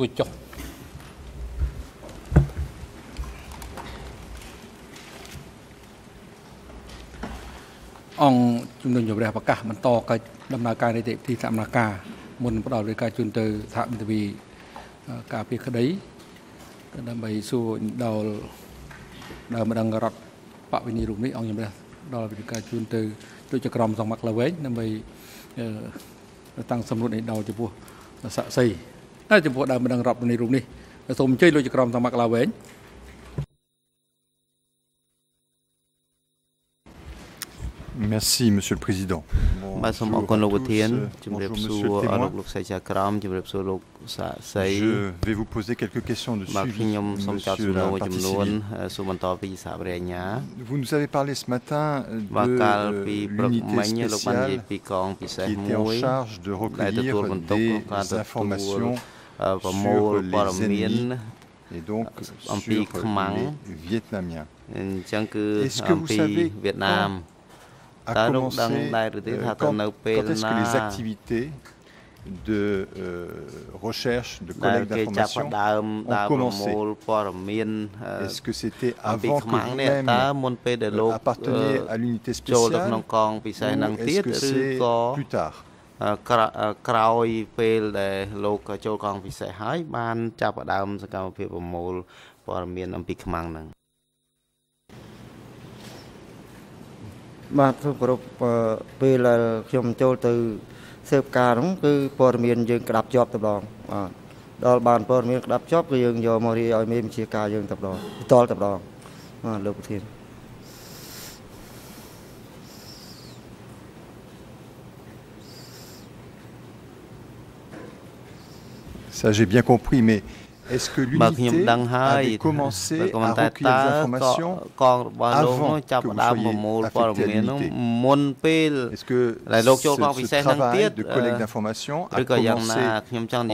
អង្គុយចុះអង្គជំនុំជម្រះប្រកាសបន្តកិច្ចដំណើរការនីតិវិធីសមនការមុនផ្ដល់រាយការណ៍ជូនទៅសហមន្ត្រីការពារក្តីដើម្បីសួរដល់ដើមម្ដងរដ្ឋបវិនីរូបនេះអង្គជំរះដល់វិធីការជូនទៅដូចជាក្រុមសង្មាក់លាវែងដើម្បីតាំងសម្រួលនេះដល់ចំពោះស័ក្តិសិទ្ធិ ហើយចំពោះដើមម្ដងរដ្ឋនីរូបនេះសូមអញ្ជើញលោកជាក្រុមសង្មាក់លាវែង Merci, Monsieur le Président. បាទសូមអរគុណលោកប្រធានជំរាប Bonjour, សួ Monsieur រ le អរលោក témoin. លោកសីចាក្រមជំរាបសួរលោកសាសី Je vais vous poser quelques questions de បាទ suivi, ខ្ញុំសូមចោទសំ Monsieur ណួ la រចំ partie នួន civile. សូមបន្តពីសហបរិញ្ញា Vous nous avez parlé ce matin បាទ de កាល euh, ពីព្រឹកមិញ l'unité លោកបាននិយាយ spéciale ពីកងពិសេស qui était en មួយ charge de ដែលទទួល recueillir បន្ទុកក្នុងការ des ទទួល sur les ennemis et donc sur les Vietnamiens. Est-ce que vous savez euh, quand a commencé, quand, quand est-ce que les activités de euh, recherche, de collecte d'informations ont commencé? Est-ce que c'était avant que vous-même euh, à l'unité spéciale ou est-ce que c'est plus tard? ក្រអឺក្រោយពេលដែលលោកចូលកងពិសេសហើយ បានចាប់ផ្ដើមសកម្មភាពប្រមូលព័ត៌មានអំពីខ្មាំងហ្នឹងបាទសូមគោរពអឺពេលដែលខ្ញុំចូលទៅស៊ើបការហ្នឹងគឺព័ត៌មានយើងក្តាប់ជាប់ទៅម្ដងបាទដល់បានព័ត៌មានក្តាប់ជាប់គឺយើងយកមករាយឲ្យមេបញ្ជាការយើងទៅម្ដងបន្តទៅម្ដងបាទលោកប្រធាន Ça, j'ai bien compris, mais est-ce que l'unité avait commencé à recueillir des informations avant Est-ce que ce, travail de collecte d'informations a commencé en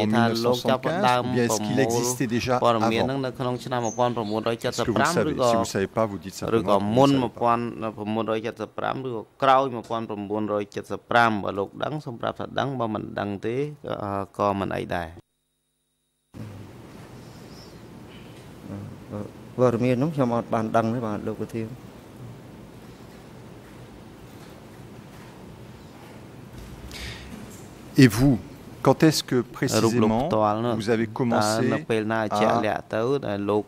1975 bien est-ce qu'il existait déjà avant? Si vous ne savez pas, vous dites. 1975ឬក៏ក្រោយ1975បើលោកដឹងសូមប្រាប់ថាដឹងបើមិនដឹងទេក៏ក៏មិនអីដែរវត្តមានហ្នឹងខ្ញុំអត់បានដឹងទេបាទលោកប្រធាន Et vous, quand est-ce que រូបលោក précisément ផ្ទាល់នោះ vous avez តើ commencé នៅពេលណាជាក់លាក់ទៅដែលលោក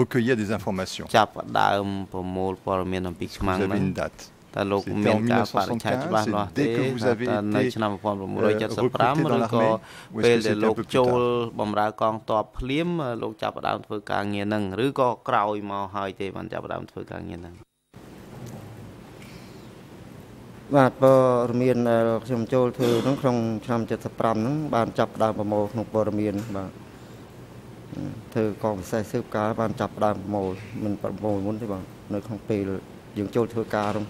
recueillir des informations ចាប់ផ្ដើមប្រមូលព័ត៌មានអំពីខ្មាំង Vous ហ្នឹង avez une date តើលោក C'était មាន en ការបរិច្ឆេទច្បាស់លាស់1975ទេ dès que vous ថា avez តើនៅ été, ឆ្នាំ recruté 1975 dans ឬក៏ l'armée, ou est-ce ពេល que ដែល c'était លោ un ក peu plus ចូល tard បម្រើកងទ័ពភ្លាមលោកចាប់ផ្ដើមធ្វើការងារហ្នឹងឬក៏ក្រោយមកហើយទេបានចាប់ផ្ដើមធ្វើការងារហ្នឹងបាទព័ត៌មានដែលខ្ញុំចូលធ្វើហ្នឹងក្នុងឆ្នាំ75ហ្នឹងបានចាប់ផ្ដើមប្រមូលក្នុងព័ត៌មានបាទធ្វើកងពិសេសស៊ើបការបានចាប់ផ្ដើមប្រមូលមិនប្រមូលមុនទេបាទនៅក្នុងពេលយើងចូលធ្វើការហ្នឹង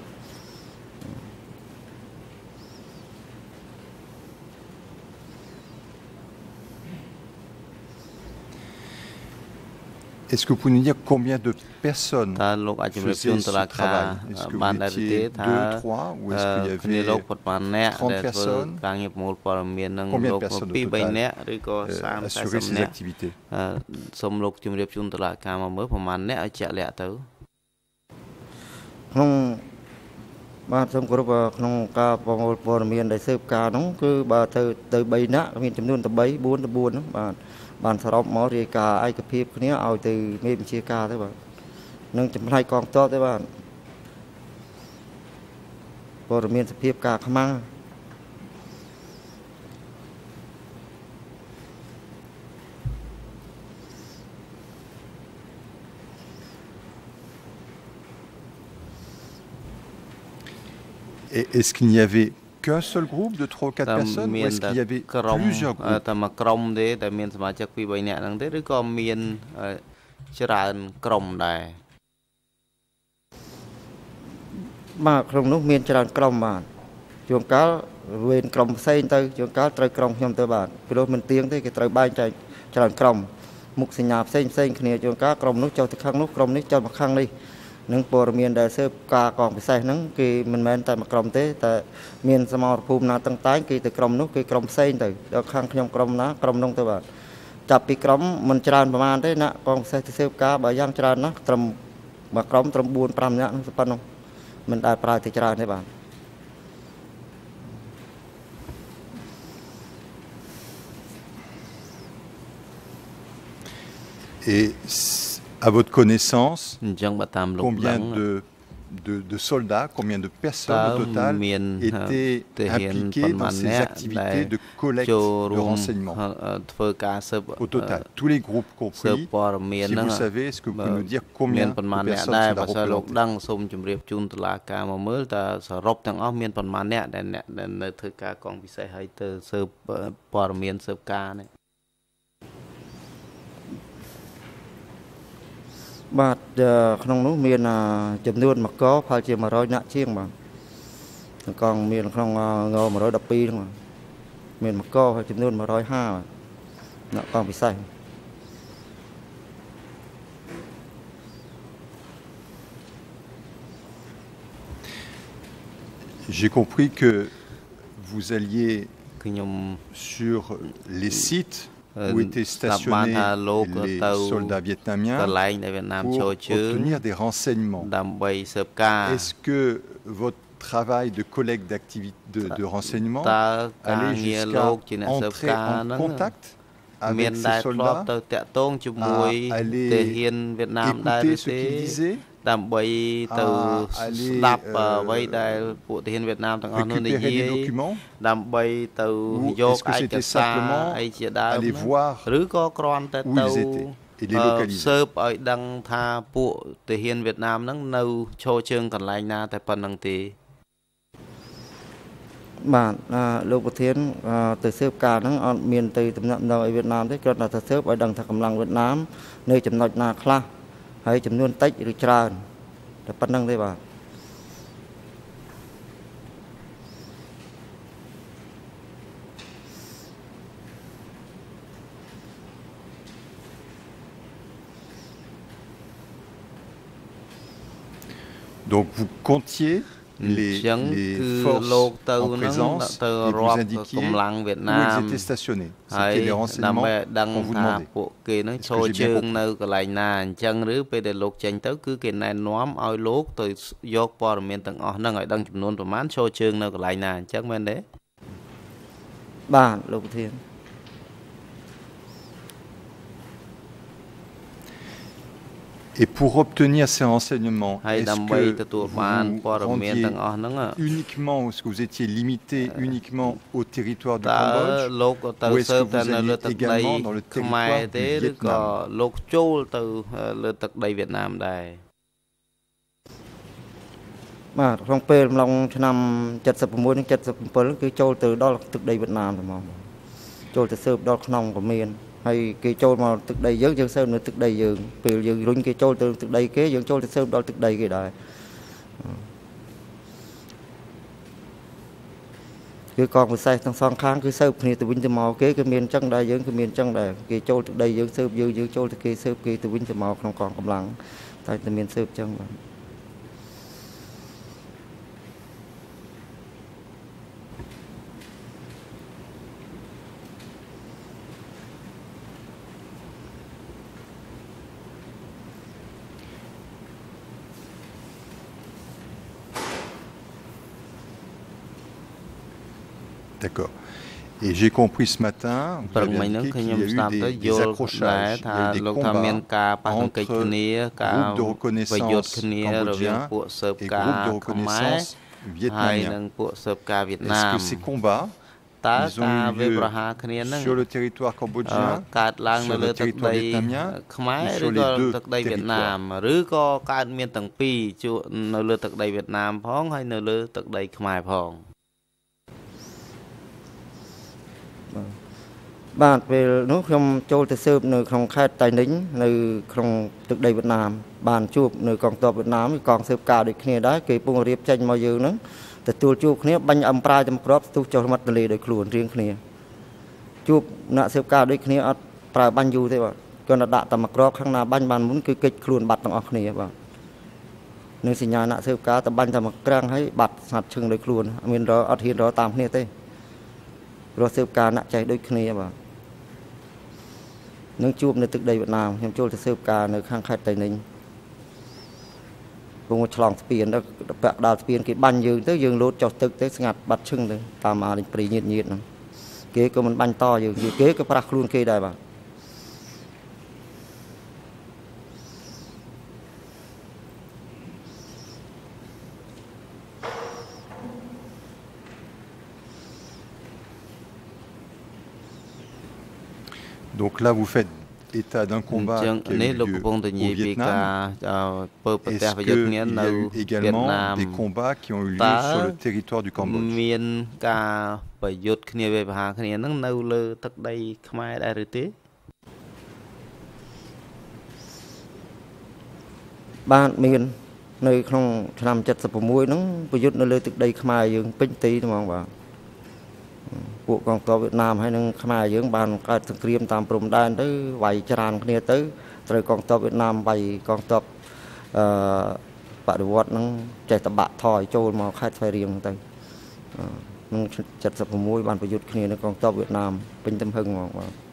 Est-ce que vous pouvez nous dire combien de personnes តើលោកអាចជម្រាបជូន faisaient តុ ce លាការ travail Est-ce que បាន vous ដែរឬទេ étiez ថា deux, trois ou est-ce qu'il y អឺគ្នាលោក avait ពុតបានអ្នក30ដែលធ្វើ personnes ការងារប្រមូលព័ត៌មាននឹង Combien de លោក personnes au ពី total 3នាក់ឬក៏ euh, 30 assurer 40 ces នាក់ activités អឺសូមលោកជម្រាបជូនតុលាការមកមើលប្រហែលអ្នកឲ្យជាក់លាក់ទៅក្នុង បាទសូមគោរពក្នុងការប្រមូលព័ត៌មានដែលស៊ើបការហ្នឹងគឺបើទៅទៅ3នាក់មានចំនួនទៅ3 4ទៅ4ហ្នឹងបាទបានសរុបមករាយការណ៍ឯកភាពគ្នាឲ្យទៅមេបញ្ជាការទៅបាទនឹងចំណាយកងទ័ពទៅបាទព័ត៌មានសភាពការខ្មាំង est-ce qu'il n'y avait qu'un seul groupe de 3 ou 4តើ personnes ou មាន est-ce តែ qu'il y avait ក្រុម plusieurs អឺ groupes តែមួយក្រុមទេតែមានសមាជិកពី3នាក់ហ្នឹងទេឬក៏មានអឺច្រើនក្រុមដែរបាទក្នុងនោះមានច្រើនក្រុមបាទជួនកាលវេនក្រុមផ្សេងទៅជួនកាលត្រូវក្រុមខ្ញុំទៅបាទព្រោះមិនទៀងទេគេត្រូវបែងចែកច្រើនក្រុមមុខសញ្ញាផ្សេងផ្សេងគ្នាជួនកាលក្រុមនោះចុះទៅខាងនោះក្រុមនេះចុះមកខាងនេះ នឹងព័ត៌មានដែលស៊ើបការកងពិសេសហ្នឹងគេមិនមែនតែមួយក្រុមទេតែមានសមរភូមិណាតឹងតែងគេទៅក្រុមនោះគេក្រុមផ្សេងទៅដល់ខាងខ្ញុំក្រុមណាក្រុមនោះទៅបាទចាប់ពីក្រុមមិនច្រើនប្រហែលទេណាកងពិសេសទៅសេវការបើយ៉ាងច្រើនណាស់ត្រឹមមួយក្រុមត្រឹម4 5នាក់នោះប៉ុណ្ណោះមិនដែលប្រើទៅច្រើនទេបាទ Et s- À votre connaissance, combien de, soldats, combien de personnes au total étaient impliquées dans ces activités de collecte de renseignements Au total, tous les groupes compris, si vous savez, est-ce que vous pouvez nous dire combien de personnes sont បទាំងអស់មានប៉ុន្មានអ្នកដែលអ្នកដែលនៅធ្វើការកងពិសេសហើយទៅស៊ើបអឺព័ត៌មានស៊ើបការនេះបាទអឺក្នុងនោះមានអឺចំនួនមកកផលជា100នាក់ជាងបាទកងមានក្នុងអឺង112ហ្នឹងបាទមានមកកហើយចំនួន150បាទអ្នកកងពិសេស J'ai compris que vous alliez ខ្ញុំ sur les sites Euh, où étaient stationnés les soldats vietnamiens pour obtenir des renseignements. Est-ce que votre travail de collecte de, de renseignements allait jusqu'à entrer en contact avec ces soldats, à aller écouter ce qu'ils disaient ដើម្បីទៅ à aller, ស្ដាប់ euh, អ្វីដែលពួកទាហានវៀតណាមទាំងអស់នោះនិ récupérer យាយ des documents ដើម្បីទៅ Ou យក est-ce que ឯក c'était សារ simplement អីជាដើម aller ណា voir ឬក៏គ្រាន់តែ où ទៅ ils étaient et les អឺ localiser ស៊ើបឲ្យដឹងថាពួកទាហានវៀតណាមហ្នឹងនៅឈរជើងកន្លែងណា តែប៉ុណ្្នឹងទេបាទអឺលោកប្រធានអឺទៅស៊ើបការហ្នឹងអត់មានទៅតំណាក់នៅឲ្យវៀតណាមទេគ្រាន់តែទៅស៊ើបឲ្យដឹងថាកម្លាំងវៀតណាមនៅចំណុចណាខ្លះ ហើយចំនួនតិចឬច្រើនតែប៉ុណ្្នឹងទេបាទ Donc vous comptiez អញ្ les, ចឹង les គឺ forces លោកទៅ en ហ្នឹង présence ទៅ et vous រាប់ indiquiez កម្លាំងវៀត où ណា ils ម étaient stationnés. ហើយ C'était les ដើម្បី renseignements ឲ្យដឹង qu'on vous ថា demandait. ពួកគេនឹង Est-ce ឈរ que j'ai ជើ bien ង compris? នៅកន្លែងណាអញ្ចឹងឬពេលដែលលោកចេញទៅគឺគេណែនាំឲ្យលោកទៅយកព័ត៌មានទាំងអស់ហ្នឹងឲ្យដឹងចំនួនប្រមាណឈរជើងនៅកន្លែងណាអញ្ចឹងមែនទេបាទលោកប្រធាន Et pour obtenir ces renseignements, ហើយ est-ce ដើម្បី que ទទួលបាន vous ព័ត៌មាន rendiez ទាំងអស់ហ្នឹង uniquement, est-ce que vous étiez limité uniquement au territoire du តើ Cambodge លោកទៅ Ou est-ce ស៊ើប que តែ vous នៅលើ alliez ទឹកដី également dans le ខ្មែរ territoire ទេ du ឬក៏ Vietnam លោកចូលទៅលើទឹកដីវៀតណាមដែរបាទក្នុងពេលអំឡុងឆ្នាំ76និង77គឺចូលទៅដល់ទឹកដីវៀតណាមតែហ្មងចូលទៅស៊ើបដល់ក្នុងក៏មាន ហើយគេចូលមកទឹកដីយើងយើងស៊ើបនៅទឹកដីយើងពេលយើងរុញគេចូលទៅទឹកដីគេយើងចូលទៅស៊ើបដល់ទឹកដីគេដែរគឺកងពិសេសទាំងសងខាងគឺស៊ើបគ្នាទៅវិញទៅមកគេគឺមានអញ្ចឹងដែរយើងគឺមានអញ្ចឹងដែរគេចូលទឹកដីយើងស៊ើបយើងយើងចូលទៅគេស៊ើបគេទៅវិញទៅមកក្នុងកងកម្លាំងតែតែមានស៊ើបអញ្ចឹងបាទ Et j'ai compris ce matin, vous ព្រឹក avez មិញហ្នឹង indiqué ឃើញ qu'il y ខ្ញុំ a ស្ដាប់ eu ទៅ des, យ des ល់ដែរ accrochages, ថា il y a eu des លោកថាមាន combats ការប៉ះទង្គិច entre គ្នាការ groupes de ប្រយុទ្ធ reconnaissance គ្នារវាង cambodgiens ពួកស៊ើប et ការ groupes de ខ្មែរ reconnaissance ហើយនឹង vietnamiens. ពួកស៊ើបការវៀត Est-ce ណាម que ces combats តើ ils ont ការ eu វាយ lieu ប្រហារគ្នាហ្នឹង sur le territoire អឺ cambodgien កើតឡើងនៅ sur លើ le ទឹក territoire ដី vietnamien ខ្មែរ ou ឬ sur ក៏ les deux ទឹកដីវៀតណាមឬក៏កើតមានទាំងពីរជួនៅលើទឹកដីវៀតណាមផងហើយនៅលើទឹកដីខ្មែរផង បាទពេលនោះខ្ញុំចូលទៅស៊ើបនៅក្នុងខេត្តតៃ ninh នៅក្នុងទឹកដីវៀតណាមបានជួបនៅកងទ័ពវៀតណាមកងស៊ើបការដូចគ្នាដែរគេពងរៀបចេញមកយើងហ្នឹងទទួលជួបគ្នាបាញ់អំប្រាយចំក្របស្ទុះចុះមាត់ទន្លេដោយខ្លួនរៀងគ្នាជួបអ្នកស៊ើបការដូចគ្នាអត់ប្រើបាញ់យូរទេបាទគាត់តែដាក់តែមកក្របខាងណាបាញ់បានមុនគឺកិច្ចខ្លួនបាត់ទាំងអស់គ្នាបាទនឹងសញ្ញាអ្នកស៊ើបការតែបាញ់តែមកក្រាំងហើយបាត់ស្ងាត់ឈឹងដោយខ្លួនអត់មានរកអត់ហ៊ានរកតាមគ្នាទេ ព្រោះស៊ើបការអ្នកចេះដូចគ្នាបាទនឹងជួបនៅទឹកដីវៀតណាមខ្ញុំចូលទៅស៊ើបការនៅខាងខេត្តតៃ ninh ពងឆ្លងស្ពានដល់ពាក់ដល់ស្ពានគេបាញ់យើងទៅយើងលោតចុះទឹកទៅស្ងាត់បាត់ឈឹងទៅតាមអាលេងព្រីញៀតញៀតហ្នឹងគេក៏មិនបាញ់តយើងគេក៏ប្រាស់ខ្លួនគេដែរបាទ Donc là, vous faites état d'un អញ្ combat ចឹង qui a នេះ eu លោក lieu កំពុងតែនិយាយ au ពីការ Vietnam. អឺពើប្រទេស Est-ce ប្រយុទ្ធគ្នា qu'il y នៅ a eu វៀតណា également ម des combats qui ont eu lieu Ta- sur le territoire du Cambodge មានការប្រយុទ្ធគ្នាវេបហាគ្នាហ្នឹងនៅលើទឹកដីខ្មែរដែរឬទេបានមាននៅក្នុងឆ្នាំ76ហ្នឹងប្រយុទ្ធនៅលើទឹកដីខ្មែរយើងពេញទីហ្មងបាទ ពួកកងទ័ពវៀតណាមហើយនឹងខ្មែរយើងបានកើតសង្គ្រាមតាមព្រំដែនទៅវាយច្រានគ្នាទៅត្រូវកងទ័ពវៀតណាមវាយកងទ័ពអឺបដិវត្តហ្នឹងចេះតបាក់ថយចូលមកខេត្តស្វាយរៀងហ្នឹងទៅអឺក្នុង76បានប្រយុទ្ធគ្នានៅកងទ័ពវៀតណាមពេញទំហឹងហ្មងបាទ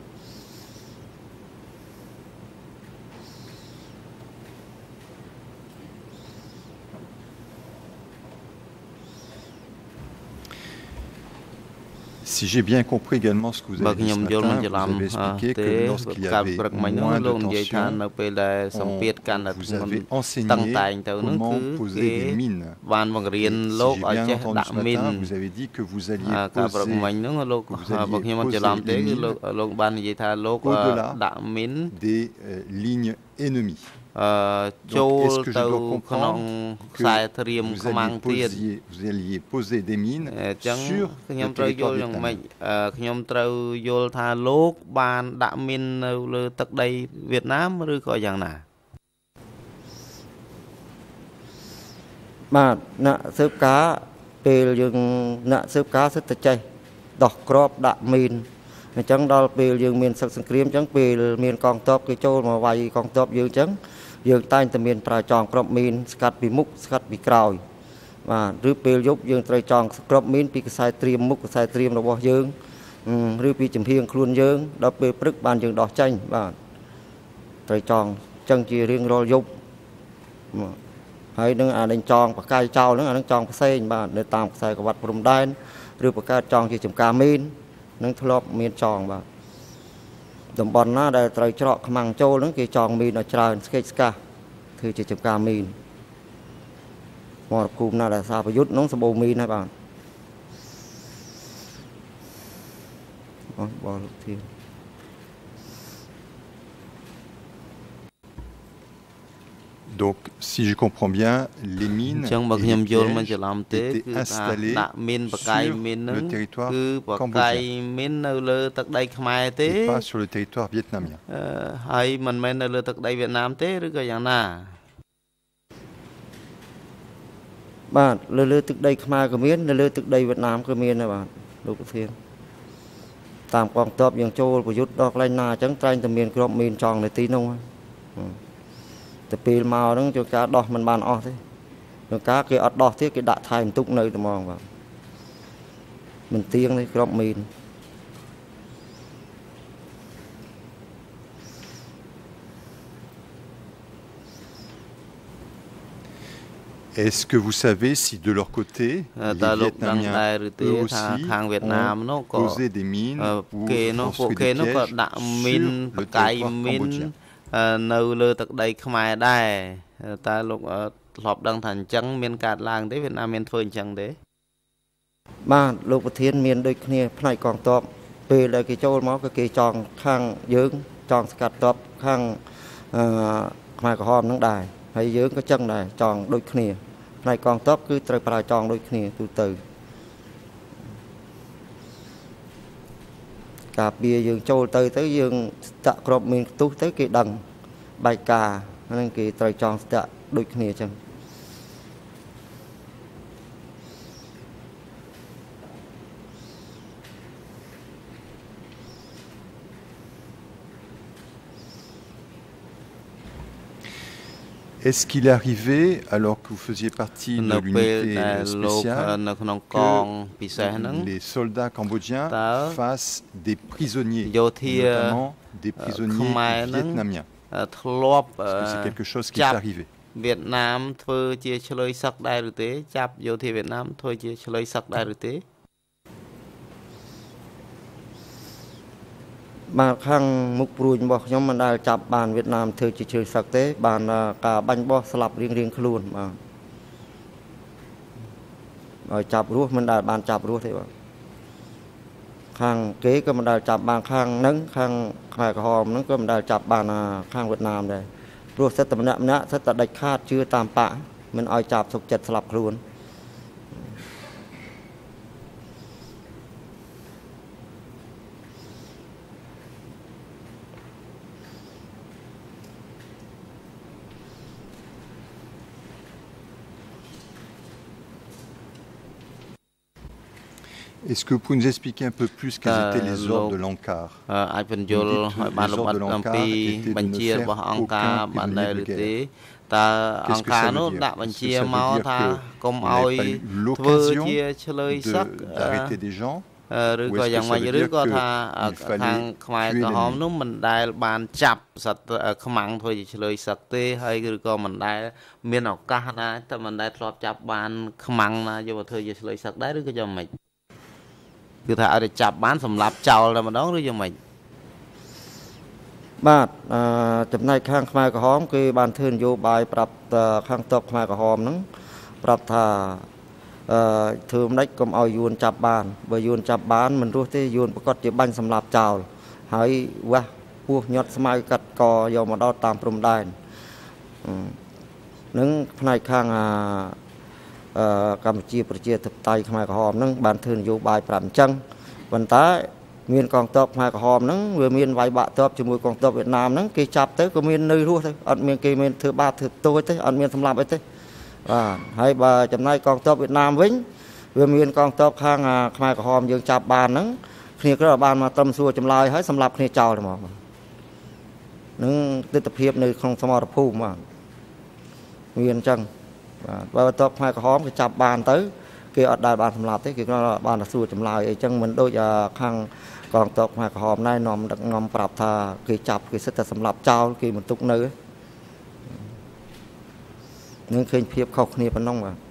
Si j'ai bien compris également ce que vous avez dit ce matin, vous avez expliqué que lorsqu'il y avait moins de tension, on vous avez enseigné comment poser des mines. Et si j'ai bien entendu ce matin, vous avez dit que vous alliez poser, que vous alliez poser des mines au-delà des euh, lignes ennemies. អឺចូល est-ce que je ទៅ dois ក្នុង comprendre ខ្សែត្រៀម Vous ខ្មាំង alliez ទៀត poser, vous alliez poser des mines អញ្ចឹង sur ខ្ញុំ le ត្រូវយល់ territoire យ៉ាងម៉េច vietnamien. អឺខ្ញុំត្រូវយល់ថាលោក បានដាក់មីននៅលើទឹកដីវៀតណាមឬក៏យ៉ាងណាបាទអ្នកស៊ើបការពេលយើងអ្នកស៊ើបការសិតតែចេះដោះក្របដាក់មីនអញ្ចឹងដល់ពេលយើងមានសឹកសង្គ្រាមអញ្ចឹងពេលមានកងទ័ពគេចូលមកវាយកងទ័ពយើងអញ្ចឹង យើងតែងតែមានប្រើចងក្របមីនស្កាត់ពីមុខស្កាត់ពីក្រោយបាទឬពេលយប់យើងត្រូវចងក្របមីនពីខ្សែត្រៀមមុខខ្សែត្រៀមរបស់យើងអឺឬពីចំហៀងខ្លួនយើងដល់ពេលព្រឹកបានយើងដោះចេញបាទត្រូវចងអញ្ចឹងជារៀងរាល់យប់បាទហើយនឹងអានឹងចងបកាយចោលហ្នឹងអានឹងចងផ្សេងបាទនៅតាមខ្សែក្រវ៉ាត់ព្រំដែនឬបកើតចងជាចំការមីននឹងធ្លាប់មានចងបាទ តំបន់ណាដែលត្រូវច្រកខ្មាំងចូលហ្នឹងគេចងមីនឲ្យច្រើនស្កេកស្កាស់ធ្វើជាចំការមីនមរភូមិណាដែលសារប្រយុទ្ធហ្នឹងសម្បូរមីនហើយបាទអស់បលលោកធាន Donc, si je comprends bien, les អ mines ញ្ចឹងបើ et ខ្ញុំ les យល់មិន pièges ច្រឡំទេ étaient គឺថា installés ដាក់មីនបកាយ sur មីនហ្នឹង le territoire គឺបកាយមីននៅលើទឹកដីខ្មែរទេ et pas sur le territoire vietnamien. អឺហើយមិនមែននៅលើទឹកដីវៀតណាមទេឬក៏យ៉ាងណាបាទលើលើទឹកដីខ្មែរក៏មាននៅលើទឹកដីវៀតណាមក៏មានដែរបាទលោកប្រធានតាមកងទ័ពយើងចូលប្រយុទ្ធដល់កន្លែងណាអញ្ចឹងត្រែងតែមានក្របមីនចងនៅទីនោះហើយហឹម តែពេលមកហ្នឹងជួនកាលដោះមិនបានអស់ទេជួនកាលគេអត់ដោះទៀតគេដាក់ថែមទុកនៅតែហ្មងបាទមិនទៀងទេក្របមីន Est-ce que vous savez si de leur côté, អឺ les តើលោកដឹងដែរ Vietnamiens ឬទេ eux ថា aussi ខាងវៀតណាមនោះ ont ក៏ posé des mines អឺ ou គេនោះពួក construit គេ des នោះក៏ pièges ដាក់មីន sur ប le កាយ territoire មីន cambodgien. អឺនៅលើទឹកដីខ្មែរដែរតើលោកអឺធ្លាប់ដឹងថាអញ្ចឹងមានកើតឡើងទេវៀតណាមមានធ្វើអញ្ចឹងទេបាទលោកប្រធានមានដូចគ្នាផ្នែកកងទ័ពពេលដែលគេចូលមកក៏គេចងខាងយើងចងស្កាត់ទ័ពខាងអឺខ្មែរក្រហមហ្នឹងដែរហើយយើងក៏ចឹងដែរចងដូចគ្នាផ្នែកកងទ័ពគឺត្រូវប្រើចងដូចគ្នាទូទៅ ការពារយើងចូលទៅទៅយើងស្តាក់ក្របមានខ្ទុះទៅគេដឹងបែកការហ្នឹងគេត្រូវចងស្តាក់ដូចគ្នាចឹង Est-ce qu'il est arrivé, alors que vous faisiez partie de នៅពេល l'unité ដែលលោក spéciale, នៅក្នុងកងពិសេសហ្នឹង les soldats cambodgiens Tao. fassent des prisonniers, Yothia, notamment des prisonniers Khmer nâng. vietnamiens ធ្លាប់ Est-ce que c'est quelque chose qui est Chap. arrivé វៀតណាមធ្វើជាឆ្លើយសឹកដែរឬទេ ចាប់យោធាវៀតណាមធ្វើជាឆ្លើយសឹកដែរឬទេ បាទខាងមុខព្រួយរបស់ខ្ញុំមិនដែលចាប់បានវៀតណាមធ្វើជាជើងសឹកទេ បានអឺការបាញ់បោះស្លាប់រៀងរៀងៗខ្លួនបាទឲ្យចាប់រស់មិនដែលបានចាប់រស់ទេបាទខាងគេក៏មិនដែលចាប់បានខាងហ្នឹងខាងខ្មែរក្រហមហ្នឹងក៏មិនដែលចាប់បានអាខាងវៀតណាមដែរព្រោះសិតតែម្នាក់ម្នាក់សិតតែដាច់ខាតជឿតាមបាក់មិនឲ្យចាប់សុកចិត្តស្លាប់ខ្លួន Est-ce que vous pouvez nous expliquer un peu plus quels Euh, étaient les ordres l'eau. de l'encart អឺអាចបញ្យល់ Vous dites, ឲ្យបានល les ម្អិត ordres de អំពី l'encart étaient de បញ្ជា ne របស់ faire អង្គការ aucun បានដែរ prisonnier ឬ de ទេ guerre. តើ Qu'est-ce អង្គ que ការ ça veut នោះ dire ដាក់បញ្ជា Est-ce que ça មក veut dire ថា que កុំ vous ឲ្យ n'avez pas eu ធ្វើ l'occasion ជាឆ្លើយសឹក de- d'arrêter des gens អឺឬ Ou ក៏ est-ce que យ៉ាង ça ម៉េច veut ឬ dire ក៏ que ថាអឺ il fallait ខាងខ្មែរ tuer ក្រហម l'ennemi? នោះមិនដែលបានចាប់សត្វអឺខ្មាំងធ្វើជាឆ្លើយសឹកទេហើយឬក៏មិនដែល មានឱកាសណាតែមិនដែលធ្លាប់ចាប់បានខ្មាំងណាយកមកធ្វើជាឆ្លើយសឹកដែរឬក៏យ៉ាងម៉េច គឺថាឲ្យតែចាប់បានសម្លាប់ចោលតែម្ដងឬយ៉ាងម៉េចបាទអឺចំណែកខាងខ្មែរក្រហមគេបានធ្វើនយោបាយប្រាប់តខាងតបខ្មែរក្រហមហ្នឹងប្រាប់ថាអឺធ្វើមិនដេចកុំឲ្យយួនចាប់បានបើយួនចាប់បានមិនរស់ទេយួនប្រកាសជាបាញ់សម្លាប់ចោលហើយវះពោះញាត់ស្មៅកាត់កយកមកដល់តាមព្រំដែនអឺនឹងផ្នែកខាងអាអឺ កម្ពុជាប្រជាធិបតេយ្យខ្មែរក្រហមហ្នឹងបានធ្វើនយោបាយប្រាប់អញ្ចឹងប៉ុន្តែមានកងទ័ពខ្មែរក្រហមហ្នឹងវាមានវាយបាក់ទ័ពជាមួយកងទ័ពវៀតណាមហ្នឹងគេចាប់ទៅក៏មាននៅរស់ទៅអត់មានគេមានធ្វើបាបធ្វើទោសទេអត់មានសម្លាប់អីទេបាទហើយបើចំណែកកងទ័ពវៀតណាមវិញវាមានកងទ័ពខាងអាខ្មែរក្រហមយើងចាប់បានហ្នឹងគ្នាគ្រាន់តែបានមកត្រឹមសួរចម្លើយហើយសម្លាប់គ្នាចោលតែហ្មងបាទនឹងទស្សនភាពនៅក្នុងសមរភូមិបាទមានអញ្ចឹង បាទបើទ័ពខ្មែរក្រហមគេចាប់បានទៅគេអត់ដែលបានសម្លាប់ទេគេគ្រាន់តែបានតែសួរចម្លើយអីចឹងមិនដូចអាខាងកងទ័ពខ្មែរក្រហមណែនាំដឹកនាំប្រាប់ថាគេចាប់គេសិតតែសម្លាប់ចោលគេមិនទុកនៅទេនឹងឃើញភាពខុសគ្នាប៉ុណ្ណឹងបាទ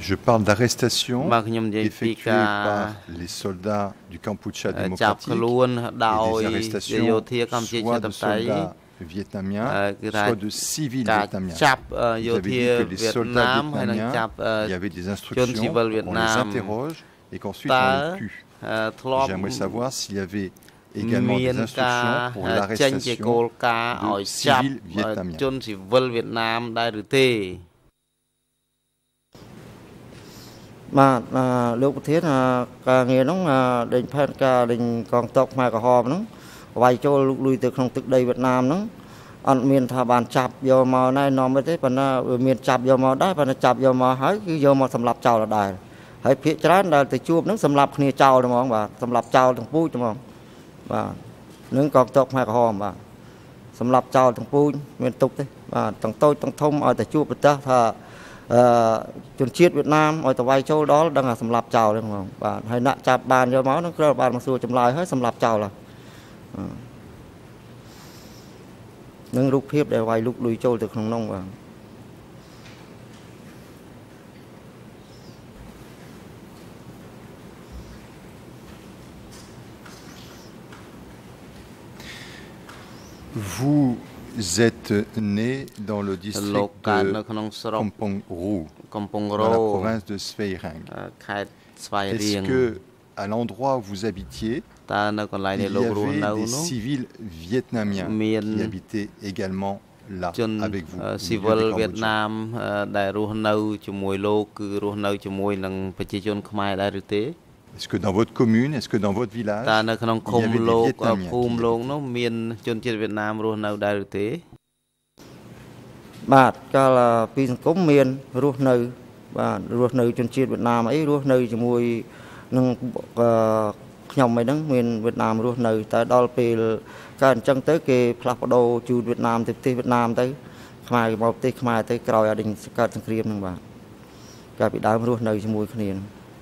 Je parle d'arrestation effectuée par les soldats du Kampuchea démocratique et des arrestations soit de soldats vietnamiens, soit de civils vietnamiens. Vous avez dit que les soldats vietnamiens, il y avait des instructions, on les interroge et qu'ensuite on les tue. J'aimerais savoir s'il y avait également des instructions pour l'arrestation de civils vietnamiens. បាទអឺលោកប្រធានអឺការងារហ្នឹងអឺដេញផែនការដេញកងទ័ពខ្មែរក្រហមហ្នឹងវាយចូលលុកលុយទៅក្នុងទឹកដីវៀតណាមហ្នឹងអត់មានថាបានចាប់យកមកណែនាំទេប៉ុន្តែវាមានចាប់យកមកដែរប៉ុន្តែចាប់យកមកហើយគឺយកមកសម្លាប់ចោលដដែលហើយភាកច្រើនដែលទៅជួបហ្នឹងសម្លាប់គ្នាចោលហ្មងបាទសម្លាប់ចោលទាំងពូជហ្មងបាទនឹងកងទ័ពខ្មែរក្រហមបាទសម្លាប់ចោលទាំងពូជមានទុកទេបាទទាំងតូចទាំងធំឲ្យតែជួបប្រទេសថា អឺជនជាតិវៀតណាមឲ្យទៅវាយចូលដល់ដឹងថាសម្លាប់ចោលហ្នឹងហ្មងបាទហើយអ្នកចាប់បានយកមកហ្នឹងគ្រាន់តែបានមកសួរចម្លើយហើយសម្លាប់ចោលហើយអឺនឹងរូបភាពដែលវាយលុកលុយចូលទៅក្នុងនោះបាទ Et Vous êtes né dans le លោក district កើតនៅ de ក្នុងស្រុក Kampong Ru, កំពង់រ dans ោ la province de Sveirang. អឺខេត្តស្វាយរៀង Est-ce que, à l'endroit où vous habitiez, តើនៅកន្លែង il នេះ y លោករស់នៅ avait des នោះ civils vietnamiens Mien- qui habitaient également là ជន avec vous អឺ au ស៊ី milieu វិល des វៀត Cambodgiens ណាមអឺដែលរស់នៅជាមួយលោកគឺរស់នៅជាមួយនឹងប្រជាជនខ្មែរដែរឬទេ Est-ce que dans votre commune, est-ce que dans votre village, តើនៅក្នុងឃុំ il y avait des លោក Vietnamiens ភូមិ qui លោកនោះមានជនជាតិវៀតណាមរស់នៅដែរឬទេបាទកាលពីសង្គមមានរស់នៅ បាទរស់នៅជនជាតិវៀតណាមអីរស់នៅជាមួយនឹងអឺខ្ញុំអីហ្នឹងមានវៀតណាមរស់នៅតែដល់ពេលកើតអញ្ចឹងទៅគេផ្លាស់ប្ដូរជូនវៀតណាមទៅប្រទេសវៀតណាមទៅខ្មែរមកប្រទេសខ្មែរទៅក្រោយឲ្យដេញកើតសង្គ្រាមហ្នឹងបាទកាលពីដើមរស់នៅជាមួយគ្នាហ្នឹង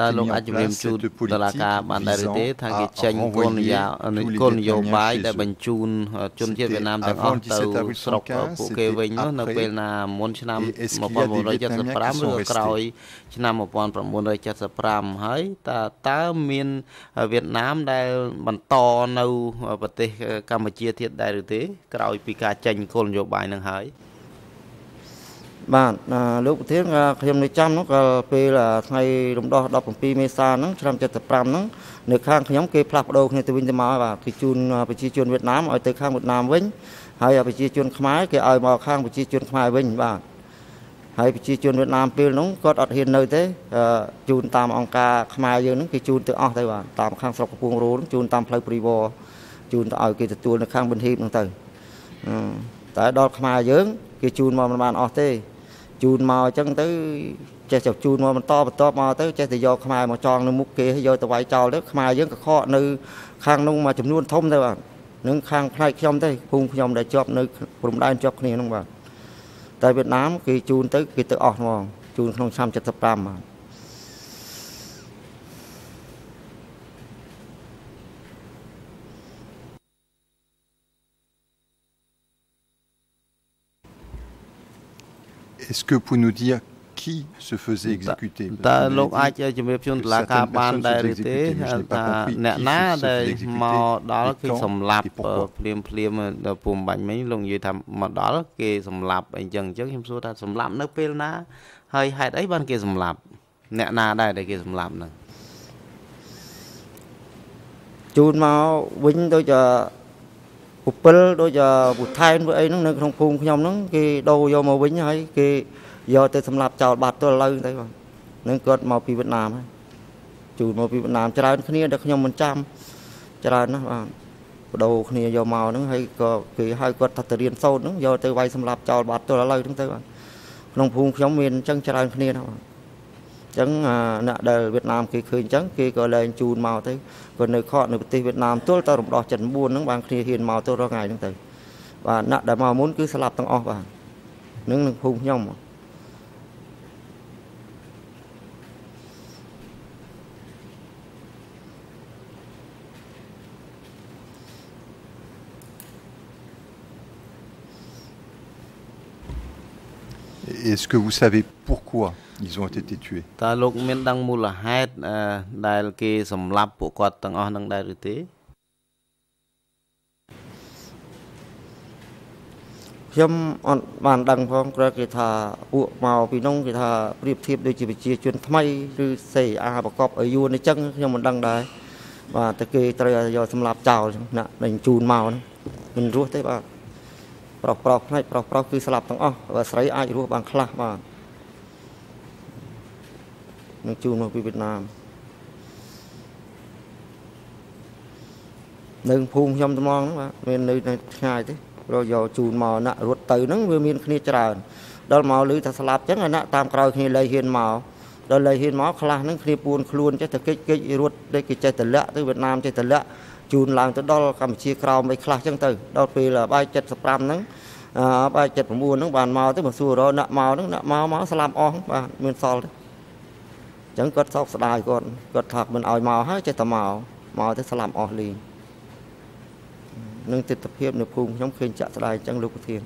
តើ été លោក mis អា en ចជំរាប place ជូន cette តុលា politique ការបានដែរឬ visant ទេថាគេ à ចេញគោលនយោ renvoyer tous les គោលនយោបាយ Vietnamiens ដែល chez eux បញ្ជូនជនជាតិវៀតណាមទាំងអស់ Avant le ទៅ17 avril ស្រុក75ពួកគេវិញនោះនៅ c'était ពេលណាមុនឆ្នាំ Et est-ce qu'il y a des Vietnamiens qui 1975 sont ឬក៏ក្រោយឆ្នាំ1975ហើយតើតើមានវៀតណាមដែលបន្តនៅប្រទេសកម្ពុជាទៀតដែរឬទេ ក្រោយពីការចេញគោលនយោបាយនឹងហើយ បាទអឺលោកប្រធានក៏ខ្ញុំនៅចាំនោះក៏ពេលថ្ងៃរំដោះ17មេសាហ្នឹងឆ្នាំ75ហ្នឹងនៅខាងខ្ញុំគេផ្លាស់ប្ដូរគ្នាទៅវិញទៅមកបាទគេជូនប្រជាជនវៀតណាមឲ្យទៅខាងវៀតណាមវិញហើយប្រជាជនខ្មែរគេឲ្យមកខាងប្រជាជនខ្មែរវិញបាទហើយប្រជាជនវៀតណាមពេលហ្នឹងគាត់អត់ហ៊ាននៅទេអឺជូនតាមអង្គការខ្មែរយើងហ្នឹងគេជូនទៅអស់ទៅបាទតាមខាងស្រុកកំពង់រោហ្នឹងជូនតាមផ្លូវព្រីវរជូនទៅឲ្យគេទទួលនៅខាងប៊ិនហ៊ីបហ្នឹងទៅអឺតែដល់ខ្មែរយើងគេជូនមកមិនបានអស់ទេ ជូនមកអញ្ចឹងទៅចេះតែជូនមកបន្តបន្តមកទៅចេះតែយកខ្មែរមកចងនៅមុខគេហើយយកទៅវាយចោលទៅខ្មែរយើងក៏ខកនៅ ខាងនោះមួយចំនួនធំទៅបាទនឹងខាងផ្នែកខ្ញុំទេភូមិខ្ញុំដែលជាប់នៅព្រំដែនជាប់គ្នាហ្នឹងបាទតែវៀតណាមគេជូនទៅគេទៅអស់ហ្មងជូនក្នុងឆ្នាំ75បាទ Est-ce que vous pouvez nous dire qui se faisait exécuter តើ Parce que vous លោក avez អាច dit ជំរាបជូន que តុលាការ certaines បាន personnes ដែរ se ឬ faisaient ទេ exécuter, mais je n'ai ថា pas compris អ្នក qui ណា se ដែល faisait exécuter មកដល់ et គឺ quand សម្លាប់ et pourquoi ភ្លាមភ្លាមដល់ពុំបាញ់មិញលោកនិយាយថាមកដល់គេសម្លាប់អីចឹងអញ្ចឹងខ្ញុំសួរថាសម្លាប់នៅពេលណា ហើយហេតុអីបានគេសម្លាប់ អ្នកណាដែរដែលគេសម្លាប់ហ្នឹងជូនមកវិញដូច ពពិលដូចពុថែនធ្វើអីហ្នឹងនៅក្នុងភូមិខ្ញុំហ្នឹងគេដូរយកមកវិញហើយគេយកទៅសម្លាប់ចោលបាត់ទល់ឥឡូវទៅបាទនឹងគាត់មកពីវៀតណាមហើយជូនមកពីវៀតណាមច្រើនគ្នាដែលខ្ញុំមិនចាំច្រើនណាស់បាទបដូរគ្នាយកមកហ្នឹងហើយក៏គេហៅគាត់ថាទៅរៀនសូត្រហ្នឹងយកទៅវាយសម្លាប់ចោលបាត់ទល់ឥឡូវហ្នឹងទៅបាទក្នុងភូមិខ្ញុំមានអញ្ចឹងច្រើនគ្នាណាបាទអញ្ចឹងអាអ្នកដែលវៀតណាមគេឃើញអញ្ចឹងគេក៏លែងជូនមកទៅក៏នៅខកនៅប្រទេសវៀតណាមទល់តែរំដោះ79ហ្នឹងបានគ្នាហ៊ានមកទល់រាល់ថ្ងៃហ្នឹងទៅបាទអ្នកដែលមកមុនគឺស្លាប់ទាំងអស់បាទនឹងនឹងភូមិខ្ញុំ Est-ce que vous savez pourquoi ils ont été tués តើលោកមានដឹងមូលហេតុអឺដែលគេសម្លាប់ពួកគាត់ទាំងអស់ហ្នឹងដែរឬទេ ខ្ញុំអត់បានដឹងផងគ្រាន់គេថាពួកមកពីនោះគេថាប្រៀបធៀបដូចជាប្រជាជនថ្មីឬសេអាប្រកបឲ្យយួនអញ្ចឹងខ្ញុំមិនដឹងដែរបាទតែគេត្រូវយកសម្លាប់ចោលអញ្ចឹងណាដេញជូនមកហ្នឹងមិនរស់ទេបាទប្រុសប្រុសផ្នែកប្រុសប្រុសគឺស្លាប់ទាំងអស់បើស្រីអាចរស់បានខ្លះបាទ នឹងជូនមកពីវៀតណាមនៅភូមិខ្ញុំត្មងហ្នឹងបាទមាននៅនៅឆ្ងាយទេព្រោះយកជូនមកណាក់រត់ទៅហ្នឹងវាមានគ្នាច្រើនដល់មកឮថាស្លាប់ចឹងអាណាក់តាមក្រោយគ្នាលែងហ៊ានមកដល់លែងហ៊ានមកខ្លះហ្នឹងគ្នាពួនខ្លួនចេះតែកិច្ចកិច្ចរត់ដូចគេចេះតែលាក់ទៅវៀតណាមចេះតែលាក់ជូនឡើងទៅដល់កម្ពុជាក្រោមអីខ្លះចឹងទៅដល់ពេលបាយ75ហ្នឹងអឺបាយ79ហ្នឹងបានមកទៅមកសួររកណាក់មកហ្នឹងណាក់មកមកស្លាប់អស់បាទមានសល់ទេ អញ្ចឹងគាត់សោកស្ដាយគាត់គាត់ថាមិនឲ្យមកហើយចេះតែមកមកទៅស្លាប់អស់លីងនិងទស្សនវិជ្ជានៅភូមិខ្ញុំឃើញចាក់ស្ដាយអញ្ចឹងលោកប្រធាន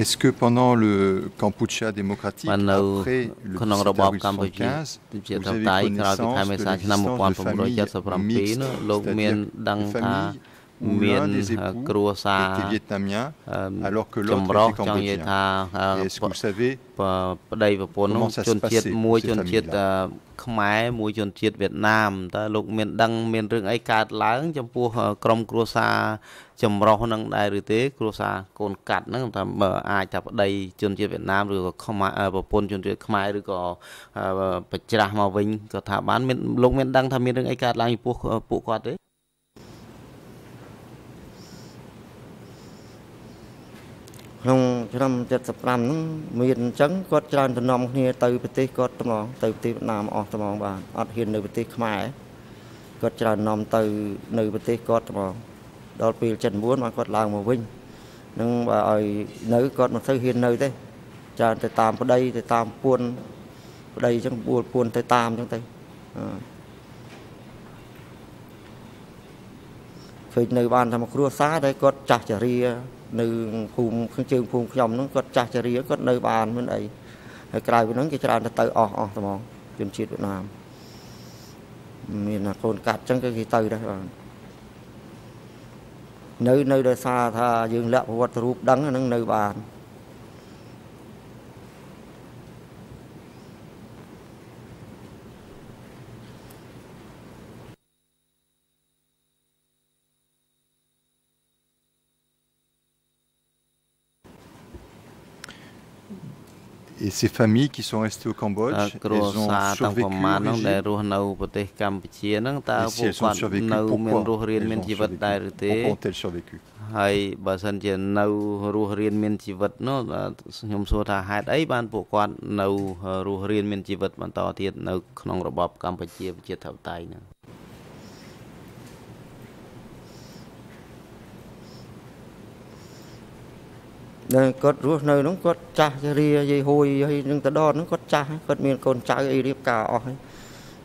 Est-ce que pendant le Kampuchea démocratique, បាននៅ après le ក្នុងរបបកម្ពុជា 1975, ជា vous ធិប avez តេយ្យក្រោយពីខែមេ connaissance សា de ឆ្នាំ l'existence de familles 1977 mixtes, នោះលោកមាន c'est-à-dire ដឹង des ថា familles où មាន l'un des គ្រួ époux សារ était vietnamien អឺ alors que ចម្ l'autre រុះ était ចង់និយាយ cambodgien. ថាអឺ Et Est-ce que vous savez បប្តីប្រពន្ធនោះ Comment ça se ជនជាតិ passait មួយ pour ces ជនជាតិ familles-là? អឺខ្មែរមួយជនជាតិវៀតណាមតើលោកមានដឹងមានរឿងអីកើតឡើង ចំពោះអឺក្រុមគ្រួសារចម្រុះនឹងដែរឬទេ គ្រួសារកូនកាត់ហ្នឹងថាបើអាចថាប្តីជនជាតិវៀតណាមឬក៏ខ្មែរអឺប្រពន្ធជនជាតិខ្មែរឬក៏អឺបច្ច្រាស់មកវិញក៏ថាបានមានលោកមានដឹងថាមានរឿងអីកើតឡើងចំពោះពួកគាត់ទេ ក្នុងឆ្នាំ75ហ្នឹងមានអញ្ចឹងគាត់ច្រើនតំណំគ្នាទៅប្រទេសគាត់ត្មងទៅប្រទេសវៀតណាមអស់ត្មងបាទអត់ហ៊ាននៅប្រទេសខ្មែរគាត់ច្រើននាំទៅនៅប្រទេសគាត់ត្មងដល់ពេល79មកគាត់ឡើងមកវិញនឹងបើឲ្យនៅគាត់មិនសូវហ៊ាននៅទេច្រើនទៅតាមប្តីទៅតាមពួនប្តីអញ្ចឹងពួនពួនទៅតាមអញ្ចឹងទៅអឺឃើញនៅបានតែមួយគ្រួសារដែលគាត់ចាស់ចរា នៅភូមិខាងជើងភូមិខ្ញុំហ្នឹងគាត់ចាស់ចរាគាត់នៅបានមិនអីហើយក្រៅពីហ្នឹងគេច្រើនទៅទៅអស់អស់ហ្មងជនជាតិវៀតណាមមានតែកូនកាត់អញ្ចឹងគឺគេទៅដែរបាទនៅនៅដោយសារថាយើងលាក់ប្រវត្តិរូបដឹងហ្នឹងនៅបាន Et ces familles qui sont restées au អឺ Cambodge, គ្រួ elles ont សារទាំង survécu ប្រមាណ au ហ្នឹងដែល régime រស់នៅប្រទេសកម្ពុជាហ្នឹងតើ Et ពួក si elles គាត់ ont survécu, នៅមាន pourquoi រស់រៀន elles មាន ont ជីវិត survécu ដែរឬទេ Pourquoi ont-elles survécu ហើយបើសិនជានៅរស់រៀនមានជីវិតនោះអឺខ្ញុំសួរថាហេតុអីបានពួកគាត់នៅរស់រៀនមានជីវិតបន្តទៀតនៅក្នុងរបបកម្ពុជាប្រជាធិបតេយ្យហ្នឹង ដែលគាត់រស់នៅហ្នឹងគាត់ចាស់រាយាយហួយហើយនឹងទៅដល់ហ្នឹងគាត់ចាស់គាត់មានកូនចៅអីរៀបការអស់ហើយ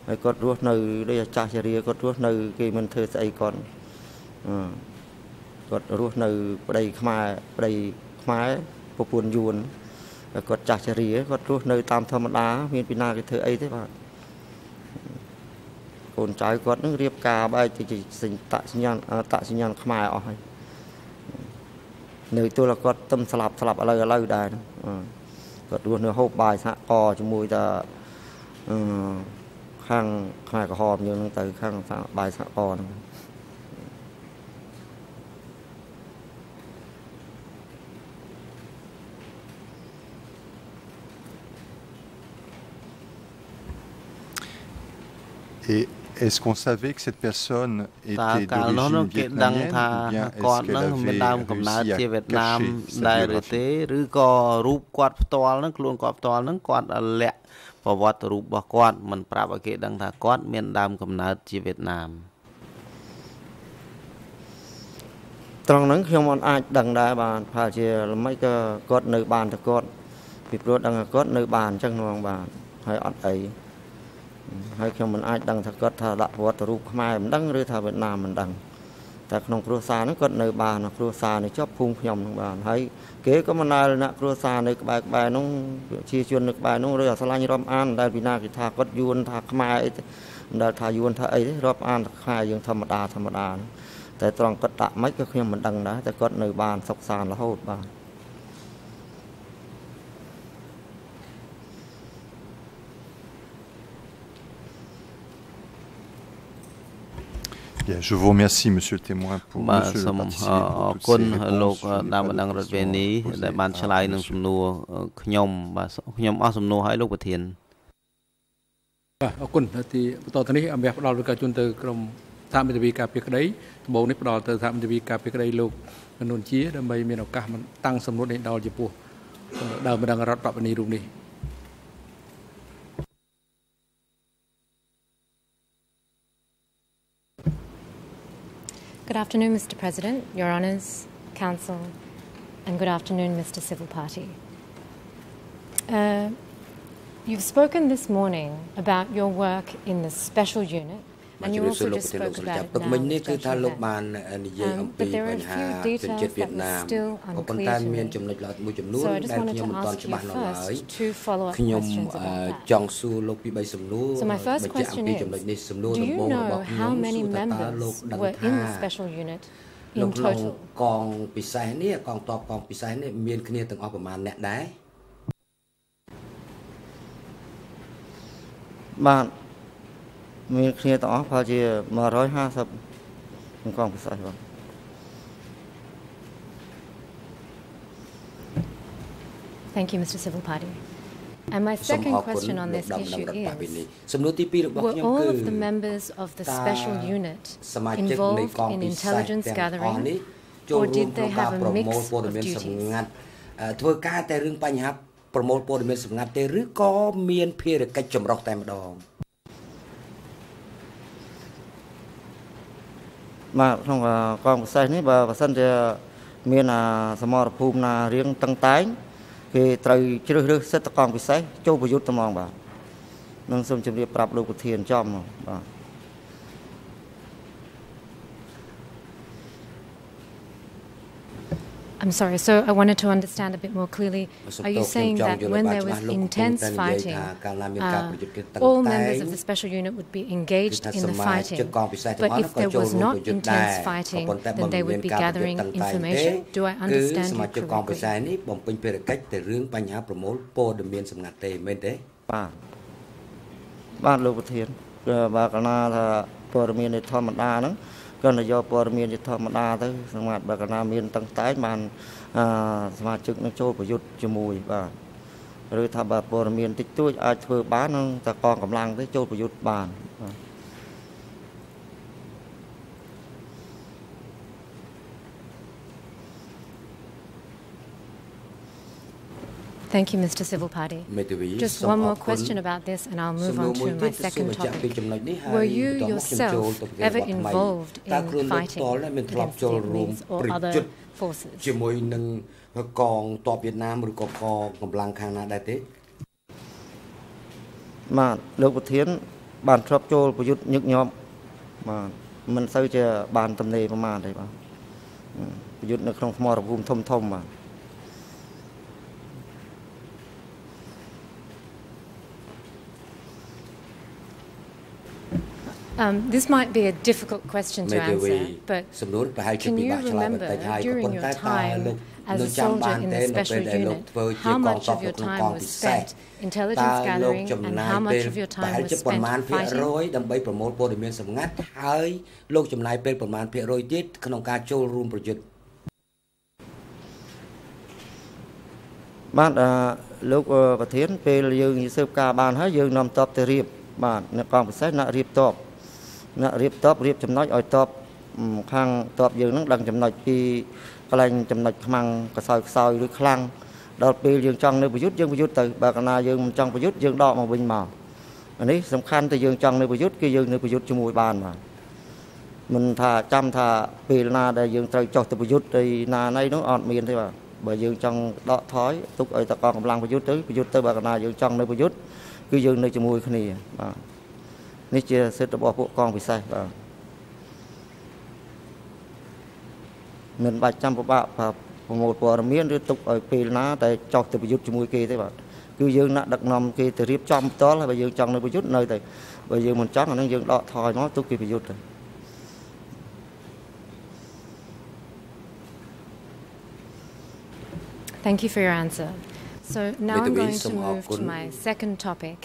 ហើយគាត់រស់នៅដូចចាស់រាគាត់រស់នៅ គេមិនធ្វើស្អីគាត់អឺគាត់រស់នៅប្តីខ្មែរប្តីខ្មែរប្រពន្ធយួនហើយគាត់ចាស់រាគាត់រស់នៅតាមធម្មតា មានពីណាគេធ្វើអីទេបាទកូនចៅគាត់នឹងរៀបការបែរទៅជាសញ្ញតសញ្ញាណតសញ្ញាណខ្មែរអស់ហើយ នៅទល់តែគាត់ទឹមស្លាប់ស្លាប់ឥឡូវឥឡូវដែរហ្នឹងអឺគាត់រស់នៅហូបបាយសហកជាមួយតែអឺខាងខ្មែរក្រហមយើងហ្នឹងទៅខាងសហបាយសហកហ្នឹង Et est-ce qu'on savait que cette personne តើ était កាលនោះនោះ d'origine គេដឹង vietnamienne ថា ou bien គាត់ est-ce នឹង qu'elle មាន avait ដើមកំណើត réussi ជា à វៀតណាម cacher ដែរ sa ឬទេ biographie ឬក៏រូបគាត់ផ្ទាល់ហ្នឹងខ្លួនគាត់ផ្ទាល់ហ្នឹងគាត់លាក់ប្រវត្តិរូបរបស់គាត់មិនប្រាប់ឲ្យគេដឹងថាគាត់មានដើមកំណើតជាវៀតណាមត្រង់ហ្នឹងខ្ញុំអត់អាចដឹងដែរបាទថាជាល្មិចក៏គាត់នៅបានតែគាត់ពីព្រោះដឹងថាគាត់នៅបានអញ្ចឹងហ្មងបាទហើយអត់អី ហើយខ្ញុំមិនអាចដឹងថាគាត់ថាដាក់វត្តរូបខ្មែរមិនដឹងឬថាវៀតណាមមិនដឹងតែក្នុងគ្រួសារហ្នឹងគាត់នៅបានគ្រួសារនៅជាប់ភូមិខ្ញុំហ្នឹងបានហើយគេក៏មិនដែលអ្នកគ្រួសារនៅក្បែរក្បែរហ្នឹងជាជននៅក្បែរហ្នឹងឬអាស្រឡាញ់រាប់អានដែលពីណាគេថាគាត់យួនថាខ្មែរអីទេមិនដែលថាយួនថាអីទេរាប់អានថាខ្មែរយើងធម្មតាធម្មតាហ្នឹងតែត្រង់គាត់ដាក់មិនក៏ខ្ញុំមិនដឹងដែរតែគាត់នៅបានសុខសាន្តរហូតបាទ Bien, je vous remercie, monsieur le témoin, pour បាទ monsieur សូម le អ participer អ pour រ toutes គុណ ces លោក réponses. Je n'ai ដើម pas បណ្ដឹង de រដ្ឋវេ questions នី à poser ដែលបានឆ្លើយនឹង à សំណួរខ្ញុំបាទខ្ញុំអស់សំណួរឲ្យលោកប្រធានបាទអរគុណទីបន្តទៅនេះអមះផ្ដល់វិការជូនទៅក្រុមសហមិត្តវីការពារក្តីដំបូងនេះផ្ដល់ទៅសហមិត្តវីការពារក្តីលោកមនុនជាដើម្បីមានឱកាសតាំងសំណួរនេះដល់ចំពោះដើមបណ្ដឹងរដ្ឋបព្វនីរូបនេះ Good afternoon, Mr. President, Your Honours, Council, and good afternoon, Mr. Civil Party. Uh, You've spoken this morning about your work in the special unit, បាទ and ជំ you រាបសួ also រលោក just ប្រធានលោក spoke ស្រី about ចា it ពុក now មិញនេះ with គឺ Judge ថាលោក Mohan. បាននិយាយ Um, អំ but ពី there are បញ្ a ហា few ជនជាតិ details វៀត that ណា were ម still ក៏ប៉ុន្តែ unclear មាន to me. ចំណុចល្អមួយចំនួន So I just ដែល wanted ខ្ញុំ to មិនទាន់ ask ច្បាស់ you នៅឡើយ first two follow-up ខ្ញុំ questions អឺ about that. ចង់សួរលោកពី3សំណួរ So my first បញ្ជាក់អំ question ពី is, ចំណុចនេះសំណួរ do ដំ you បូងរ know របស់ខ្ញុំ how សួ many រថាតើលោក members ដឹង were ថា in the special unit នៅ in ក្នុង total? កងពិសេសនេះកងតបកងពិសេសនេះមានគ្នាទាំងអស់ប្រមាណអ្នកដែរបាទ មានគ្នាទាំងអស់ប្រហែលជា150ក្នុងកងពិសេសបាទ Thank you, Mr. Civil Party. And my សូម second អរគុណ question on លោក this ដំណាំ issue រដ្ឋបាលពីនេះ is សំណួរទី2របស់ Were ខ្ញុំ all គឺ of the members of the តើ special unit សមាជិកនៃ involved កង in ពិសេស intelligence ទាំងអស់នេះ gathering, ចូល or រួម did ក្នុង they ការ have a ប្រមូល mix ព័ត៌ of មានសម្ duties? ងាត់អឺធ្វើការតែរឿងបញ្ហាប្រមូលព័ត៌មានសម្ងាត់ទេឬក៏មានភារកិច្ចចម្រុះតែម្ដង បាទក្នុងអឺកងពិសេសនេះបើបើសិនជាមានអាសមរភូមិណារៀងតឹងតែងគេត្រូវជ្រើសរើសសិទ្ធិកងពិសេសចូលប្រយុទ្ធត្មងបាទនឹងសូមជម្រាបប្រាប់លោកប្រធានចំបាទ I'm sorry, so I wanted to understand a bit more clearly. សំ Are ទោ you សខ្ញុំ saying ចង់ that យល់ when បាន there ច្បា was ស់លោកកំពុង intense តែនិយាយ fighting, ថាកាលណាមានការ uh, ប្រយុទ្ធគេតឹង all តែ members ង of the special unit would be គឺ engaged ថា in ស the មាជិ fighting? កកងពិសេសទាំង But អស់ if នោះក៏ there ចូល was រួម not ប្រយុទ្ធដែរ intense ក៏ fighting, ប៉ុន្តែបើ then they មាន would be ការប្រយុទ្ធ gathering តឹងតែងទេ information. Do I គឺ understand ស you មាជិកកងពិសេស correctly? នេះបំពេញភារកិច្ចតែរឿងបញ្ហាប្រមូលព័ត៌មានសម្ងាត់ទេមែនទេ បាទបាទលោកប្រធានគឺបើកាលណាថាព័ត៌មាននៃធម្មតាហ្នឹង ក៏នយកព័ត៌មាននៃធម្មតាទៅសម្រាប់បើកាលណាមានតឹងតែងបានអឺសមាជិកនឹងចូលប្រយុទ្ធជាមួយបាទឬថាបើព័ត៌មានតិចតួចអាចធ្វើបាននឹងតែកងកម្លាំងទៅចូលប្រយុទ្ធបាន Thank you, Mr. Civil Party. មេធាវី Just សូម one អ more រគុណ question about this, and I'll សំ move ណួរ on មួយ to ទៀ my តសូម second បញ្ជាក់ពី topic. ចំណុចនេះហើយ Were you បន្តមកខ្ញុំចូល yourself ទៅប្រធាន ever បទថ្មី involved តើ in ខ្លួនលោក fighting តលមានធ្លាប់ against ចូលរួម Vietnamese or ប្រយុទ្ធ other forces? ជាមួយនឹងកងទ័ពវៀតណាមឬក៏កងកម្លាំងខាងណាដែរទេ បាទលោកប្រធានបានធ្លាប់ចូលប្រយុទ្ធញឹកញាប់បាទមិនសូវជាបានតំណេប្រមាណទេបាទប្រយុទ្ធនៅក្នុងថ្មរភូមិធំធំបាទ Um, this might be a difficult question មេ to ធាវី answer, but សំណួរប្រហែលជា can ពិ you បាកឆ្លើយបន្ remember តិចហើយក៏ during ប៉ុន្ your តែតើ time លោក as នៅ a ចាំបា soldier ន in ទេ the នៅពេល special ដែលលោក unit ធ្វើជា how កង much ទ័ of ព your ក្នុង time កង was ពិសេស spent intelligence តើលោក gathering ចំ and ណាយ how ពេល much of your ប្រហែ time ល was ជាប្រ spent មាណភាគ fighting? រយដើម្បីប្រមូលព័ត៌មានសម្ងាត់ហើយលោកចំណាយពេលប្រមាណភាគរយទៀតក្នុងការចូលរួមប្រយុទ្ធបាទអឺលោកអឺប្រធានពេលយើងនិយាយស៊ើបការបានហើយយើងនាំតបទៅរៀបបាទនៅកងពិសេសអ្នករៀបតប អ្នករៀបតបរៀបចំណុចឲ្យតបអឺខាងតបយើងនឹងដឹងចំណុចពីកន្លែងចំណុចខ្មាំងកសោយខ្សោយឬខ្លាំងដល់ពេលយើងចង់នៅប្រយុទ្ធយើងប្រយុទ្ធទៅបើកាលណាយើងមិនចង់ប្រយុទ្ធយើងដកមកវិញមកអានេះសំខាន់តែយើងចង់នៅប្រយុទ្ធគឺយើងនៅប្រយុទ្ធជាមួយបានបាទមិនថាចាំថាពេលណាដែលយើងត្រូវចុះទៅប្រយុទ្ធទៅណាណីនោះអត់មានទេបាទបើយើងចង់ដកថយទុកឲ្យតកងកម្លាំងប្រយុទ្ធទៅប្រយុទ្ធទៅបើកាលណាយើងចង់នៅប្រយុទ្ធគឺយើងនៅជាមួយគ្នាបាទ នេះជាសិទ្ធិរបស់ពួកកងពិសេសបាទមិនបាច់ចាំពិបាកប្រប្រមូលព័ត៌មានឬទុកឲ្យពេលណាតែចុះទៅប្រយុទ្ធជាមួយគេទេបាទគឺយើងណាក់ដឹកនាំគេទៅរៀបចំផ្ទាល់ហើយបើយើងចង់នៅប្រយុទ្ធនៅតែបើយើងមិនចង់អានឹងយើងដកថយមកទុកគេប្រយុទ្ធទៅ Thank you for your answer. So now I'm Mr. going Wee, to សូមអរ move គុណ to my second topic,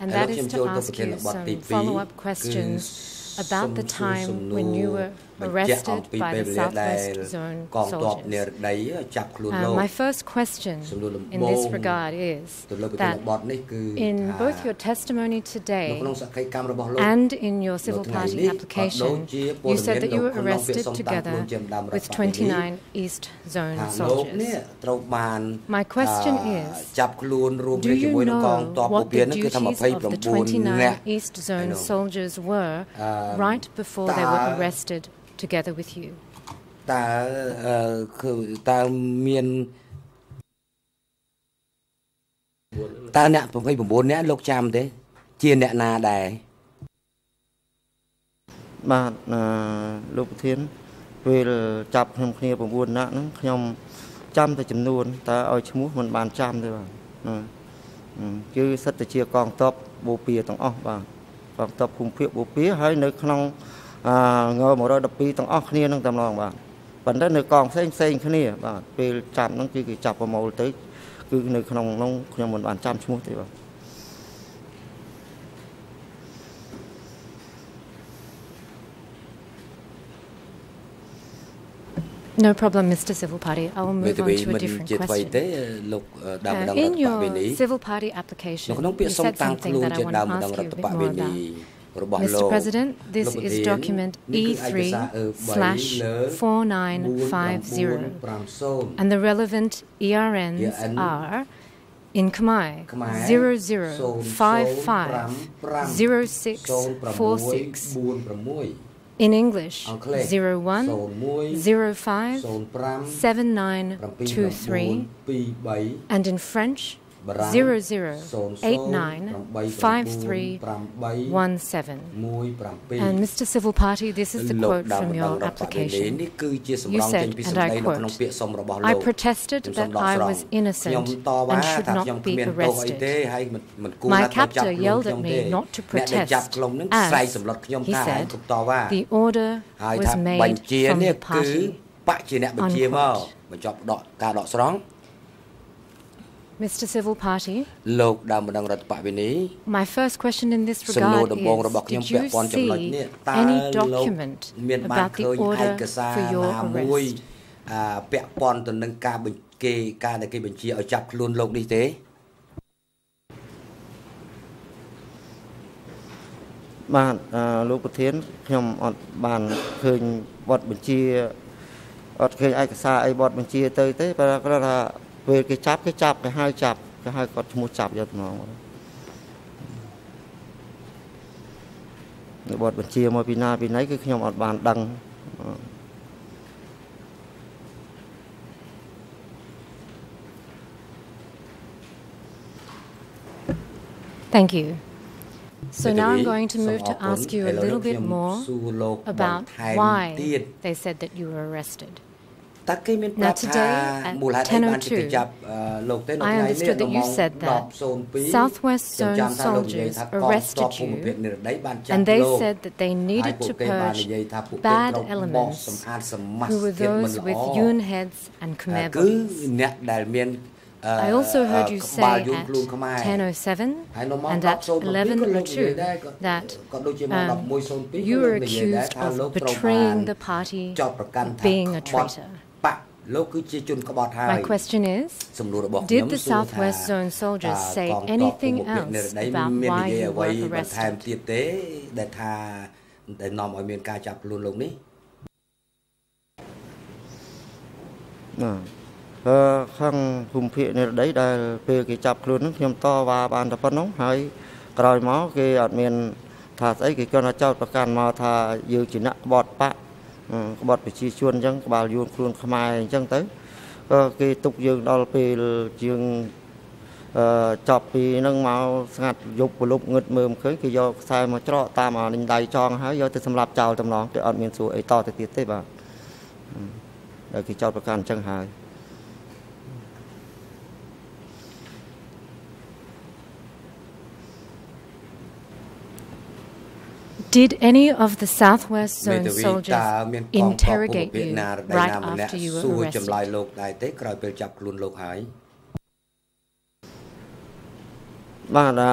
And that is to ask you some follow up questions about the time when you were បញ្ជាក់អំ arrested ពី by ពេល the វេលាដែល Southwest Zone កងទ័ពនេរ soldiers. ដីចាប់ខ្លួនលោ Uh, ក my first question សំណួរដំ in បូ this ង regard is ទៅលើប្រធាន that បទនេះគឺ in ថា both your testimony នៅ today ក្នុងសកម្មកម្មរបស់លោក and in your civil នៅថ្ងៃ party នេះក៏ដូច application, ជាព័ត៌ you មាន said that you នៅ were ក្នុងពាក្យ arrested សុំតាមខ្លួន together ជាម្ដងរដ្ឋ with បាលនេះ 29 East Zone ថាលោកនេះ soldiers. ត្រូវបាន My question អឺ is, ចាប់ខ្លួនរួម Do គ្នាជាមួយ you នឹងកង know ទ័ពព what ពា the នោះគឺថា duties of the 29នាក់ 29 East Zone know. soldiers were Um, right before they were ta- arrested together with you? តើអឺគឺតើមានតើអ្នក29នាក់លោកចាំទេ ជាអ្នកណាដែរបាទអឺលោកប្រធានពេលចាប់ខ្ញុំគ្នា9នាក់ហ្នឹងខ្ញុំចាំតែចំនួនតើឲ្យឈ្មោះមិនបានចាំទេបាទអឺគឺសិតតែជាកងទ័ពបូព៌ាទាំងអស់បាទកងទ័ពភូមិភាគបូព៌ាហើយនៅក្នុងអ ង112ទាំងអស់គ្នានឹងតែម្ដងបាទប៉ុន្តែនៅកងផ្សេងផ្សេងគ្នាបាទពេលចាប់ហ្នឹងគឺគេចាប់ប្រមូលទៅគឺនៅក្នុងនោះខ្ញុំមិនបានចាំឈ្មោះទេបាទ No problem, Mr. Civil Party. I will មេ move ធា on វី to a មិន different ជាថ្មីទេ question. លោកដើម Uh, ម្ដងរដ្ឋ in បវេនី your civil party application, នៅក្នុងពាក្ you យសុំ said តាំង something ខ្លួន that I ជា want ដើម to ម្ដង ask រ you ត a ប bit វេ more នី about. របស់ Mr. President, this is document E3 slash 4950. And the relevant ERNs are in Khmer 00550646. In English 01 05 And in French zero zero eight nine five three one seven. And Mr. Civil Party, this is the quote from your application. You said, and I quote, I protested that I was innocent and should not be arrested. My captor yelled at me not to protest as, he said, the order was made from the party. Unquote. Mr. Civil Party, លោកដើមម្ដងរដ្ឋបវេនី my first question in this សំណួរ regard ដំបូងរបស់ is ខ្ញុំ Did ពាក់ you ព័ន្ធចំណុច see នេះតើ any លោក document មានបាន about ឃើ the ញឯ order កសារ for your ណាមួយ arrest? អាពាក់ព័ន្ធទៅនឹងការបញ្គេការដែលគេបញ្ជាឲ្យចាប់ខ្លួនលោកនេះទេ បាទអឺលោកប្រធានខ្ញុំអត់បានឃើញបទបញ្ជាអត់ឃើញឯកសារអីបទបញ្ជាទៅទេប៉ុន្តែគាត់ថា ពេលគេចាប់គេចាប់គេហៅចាប់គេហៅគាត់ឈ្មោះចាប់យកតំណងនៅបទបញ្ជាមកពីណាពីណីគឺខ្ញុំអត់បានដឹងអឺ Thank you. So មេធា now វី I'm going to សូម move អ to រគុណ ask you ឥ a ឡូវ little នេះ bit ខ្ញុំ more សួរលោកបន្ about ថែម why ទៀត they said that you were arrested. តើគេមានប្ Now រាប់ថា today at មូលហេតុអីបានជាគេ 10:02 ចាប់អឺលោកទេនៅ I ថ្ងៃនេះ understood នៅ that you ម៉ោង said that 10:02 Southwest ខ្ញុំ Zone ចាំថាលោកនិយាយ soldiers ថាកងទ័ arrested ពភូមិភាគ you និរតីបានចាប់ and they លោក said that they ហើយ needed ពួក to គេបាន purge និយាយថាពួកគេ bad ត្រូវបោស elements សម្អាតសមាស who were ធាតុមិន those ល្អ with Yun heads and Khmer គឺ bodies. អ្នកដែលមានអឺ I also heard you ក្បាល say យួន at ខ្លួនខ្មែរ 10:07 ហើយនៅម៉ោង and at 10:02ក៏លោកនិយាយដែរ 11:02 that ក៏ដូចជាម៉ោង um, 11:02 you ក៏លោក were និយាយដែរ accused ថាលោក of ត្រូវបាន betraying the party, ចោទប្រកាន់ថា being a ក្បត់ traitor. បកលោកគឺជាជនក្បត់ហើយ My question is សំណួររបស់ខ្ញុំ Did the សួរថា Southwest Zone soldiers តើ say កងទ័ព anything ភូមិភាគនិរ else តី about មាន why និយាយ you អ្វី were បន្ថែម arrested? ទៀតទេដែលថាដែលនាំឲ្យមានការចាប់ខ្លួនលោកនេះបាទអឺខាងភូមិភាគនិរតីដែលពេលគេចាប់ខ្លួនហ្នឹងខ្ញុំតវ៉ាបានតែប៉ុណ្ណឹងហើយក្រោយមកគេអត់មានថាស្អីគេគាត់ថាចោតប្រកាន់មកថាយើងជាអ្នកក្បត់បកអឺ ក្បត់ប្រជាជនអញ្ចឹងក្បាលយួនខ្លួនខ្មែរអញ្ចឹងទៅក៏គេទុកយើងដល់ពេលយើងអឺចប់ពីហ្នឹងមកស្ងាត់យប់ប្រលប់ងឹតមើលមិនឃើញគេយកខ្សែមកច្រកតាមអានិញដៃចងហើយយកទៅសម្លាប់ចោលតំណងគេអត់មានសួរអីតទៅទៀតទេបាទហើយគេចោតប្រកាន់អញ្ចឹងហើយ Did any of the Southwest មេ Zone ធាវី soldiers តើមានកងទ័ពភូមិ interrogate ភាគ you ណារតី right ណាម្នាក់ after you សួ were រចម្លើយ arrested? លោកដែរទេក្រោយពេលចាប់ខ្លួនលោកហើយបាទអា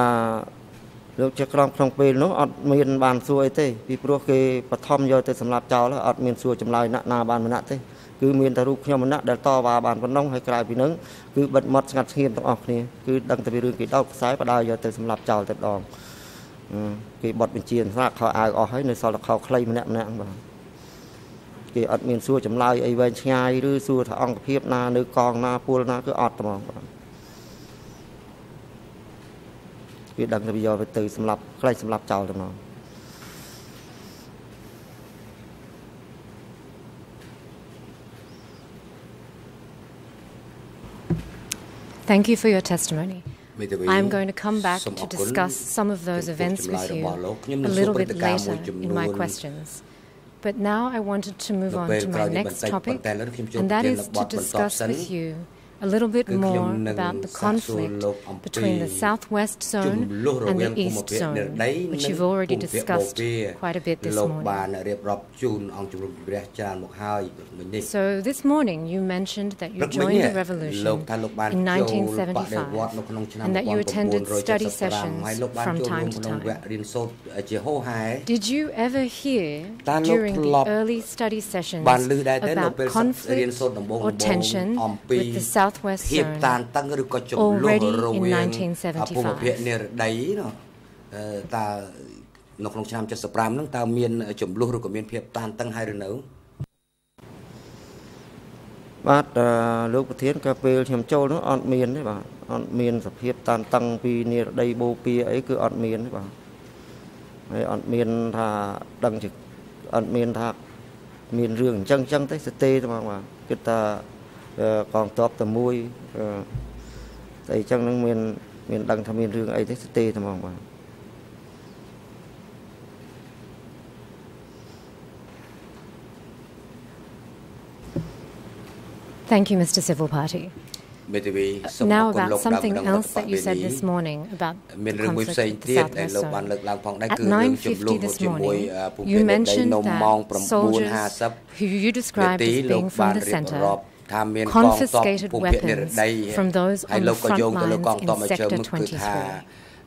លោកជាក្រុមក្នុងពេលនោះអត់មានបានសួរអីទេពីព្រោះគេបឋមយកទៅសម្រាប់ចោលហើយអត់មានសួរចម្លើយណាក់ណាបានម្នាក់ទេគឺមានតែរូបខ្ញុំម្នាក់ដែលតវ៉ាបានប៉ុណ្ណឹងហើយក្រៅពីនឹងគឺបិទមាត់ស្ងាត់ស្ងៀមទាំងអស់គ្នាគឺដឹងតែពីរឿងគេដោតខ្សែបដាយកទៅសម្រាប់ចោលតែម្ដងអឺ គេបត់បញ្ជាស្រាក់ខោអាវអស់ហើយនៅសល់តែខោខ្លីម្នាក់ម្នាក់ហ្នឹងបាទគេអត់មានសួរចម្លើយអីវែងឆ្ងាយឬសួរថាអង្គភាពណានៅកងណាពលណាគឺអត់ហ្មងបាទវាដឹងតែវាយកទៅសម្រាប់ខ្លាចសម្រាប់ចោលទៅមក Thank you for your testimony. I'm going to come back to discuss some of those events with you a little bit later in my questions. But now I wanted to move on to my next topic, and that is to discuss with you a little bit more about the conflict between the southwest zone and the east zone, which you've already discussed quite a bit this morning. So this morning you mentioned that you joined the revolution in 1975 and that you attended study sessions from time to time. Did you ever hear during the early study sessions about conflict or tension with the south southwest ភាពតាន zone? តឹងឬក៏ចំនួន already រ in វាង1975ភូមិភាគនិរដីនោះអឺតើនៅក្នុងឆ្នាំ75ហ្នឹងតើមានចំនួនឬក៏មានភាពតានតឹងហើយឬនៅបាទអឺលោកប្រធានកាលពេលខ្ញុំចូលនោះអត់មានទេបាទអត់មានសភាពតានតឹងពីនិរដីបូព៌ាអីគឺអត់មានទេបាទហើយអត់មានថាដឹងជាអត់មានថាមានរឿងអញ្ចឹងអញ្ចឹងទេស្ទេទេបងបាទគិតថាអឺ កងទ័ពតែមួយអឺតែអញ្ចឹងនឹងមានមានដឹងថាមានរឿងអីទេស្ទេទេហ្មងបាទ Thank you, Mr. Civil Party. មេធាវីសូមអរ Now គុណលោក about ដើម something ម្ដង else រដ្ឋ that you said បវេ this នី morning about មាន the រឿងមួយ conflict ផ្សេង with the ទៀតដែល southwest លោកបាន zone. លើកឡើងផងដែរ At គឺរឿងចំនួន 9:50 this ជាមួយ morning, ភូមិ you ភាគនិរដី mentioned នៅម៉ោង that soldiers 9:50 who you នា described ទី as លោក being បាន from the រៀប center confiscated weapons from those on the front lines in Sector 23.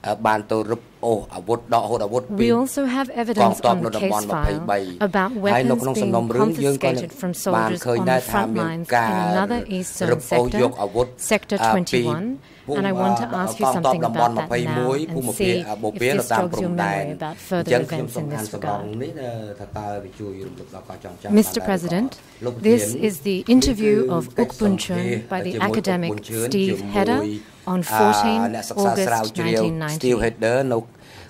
អឺបានទៅរឹបអូសអាវុធដកហូតអាវុធពី We also have កង evidence ទ័ព on នៅ the តំប case ន់ file 23 about ហើយនៅ weapons ក្នុងសំ being ណុំរឿងយើងក៏ confiscated from បាន soldiers ឃើញ on ដែរ the ថា front មាន lines ការ in another East រឹ Zone បអូសយក sector, អាវុធ Sector អាពី 21, and I want to ask you កងទ័ព something តំបន់ about that now 21ភូមិ and ភាគ see បូ if ព៌ានៅ this តាម jogs ព្រំ your ដែន memory about អ further ញ្ចឹងខ្ញុំ events សំ in ខាន់ this សម្រាប់ regard. នេះថាតើវាជួយរំលឹកដល់ការចងចាំ Mr. President, this is the interview of Uk Bun Chun by the academic Steve Hedder on 14 អ្នកសិក្សាស្រាវ August ជ្រាវ Steve 1990. Hedder នៅ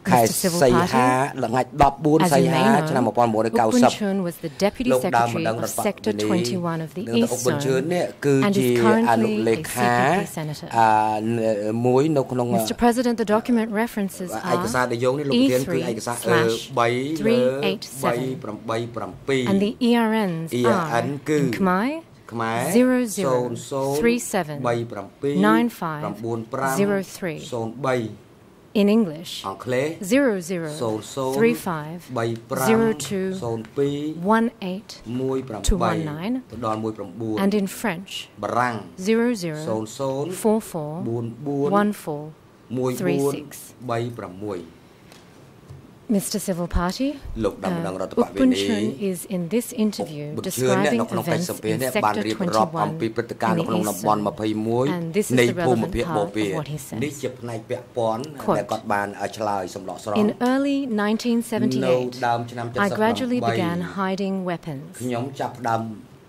ខែ Mr. Civil សី Party, ហាថ្ងៃ14 As សី you ហា may ឆ្នាំ know, Uk Bun 1990 Chun was the Deputy លោកដើម Secretary ម្ដង of រដ្ឋប Sector វេនី21 of the នឹងអុក East ប៊ុនជឿន Zone នេះគឺ and ជា is អ currently នុលេ a ខា CPP senator. អាមួយនៅក្នុង Mr. President, the document references ឯកសារ are ដែលយកនេះលោកប្រធានគឺឯកសារ E3 3 and the ERNs are ERN គឺ in Khmer ខ្មែរ 00379503 0035 in English អង់គ្លេស 0035 02 18 18 to 19 ទៅដល់19 and in French បារាំង 00 44 14 36. 36 Mr. Civil Party, uh, is in this interview describing events in Sector 21 in the east zone, and this is the relevant part of what he says. Quote, in early 1978, I gradually began hiding weapons.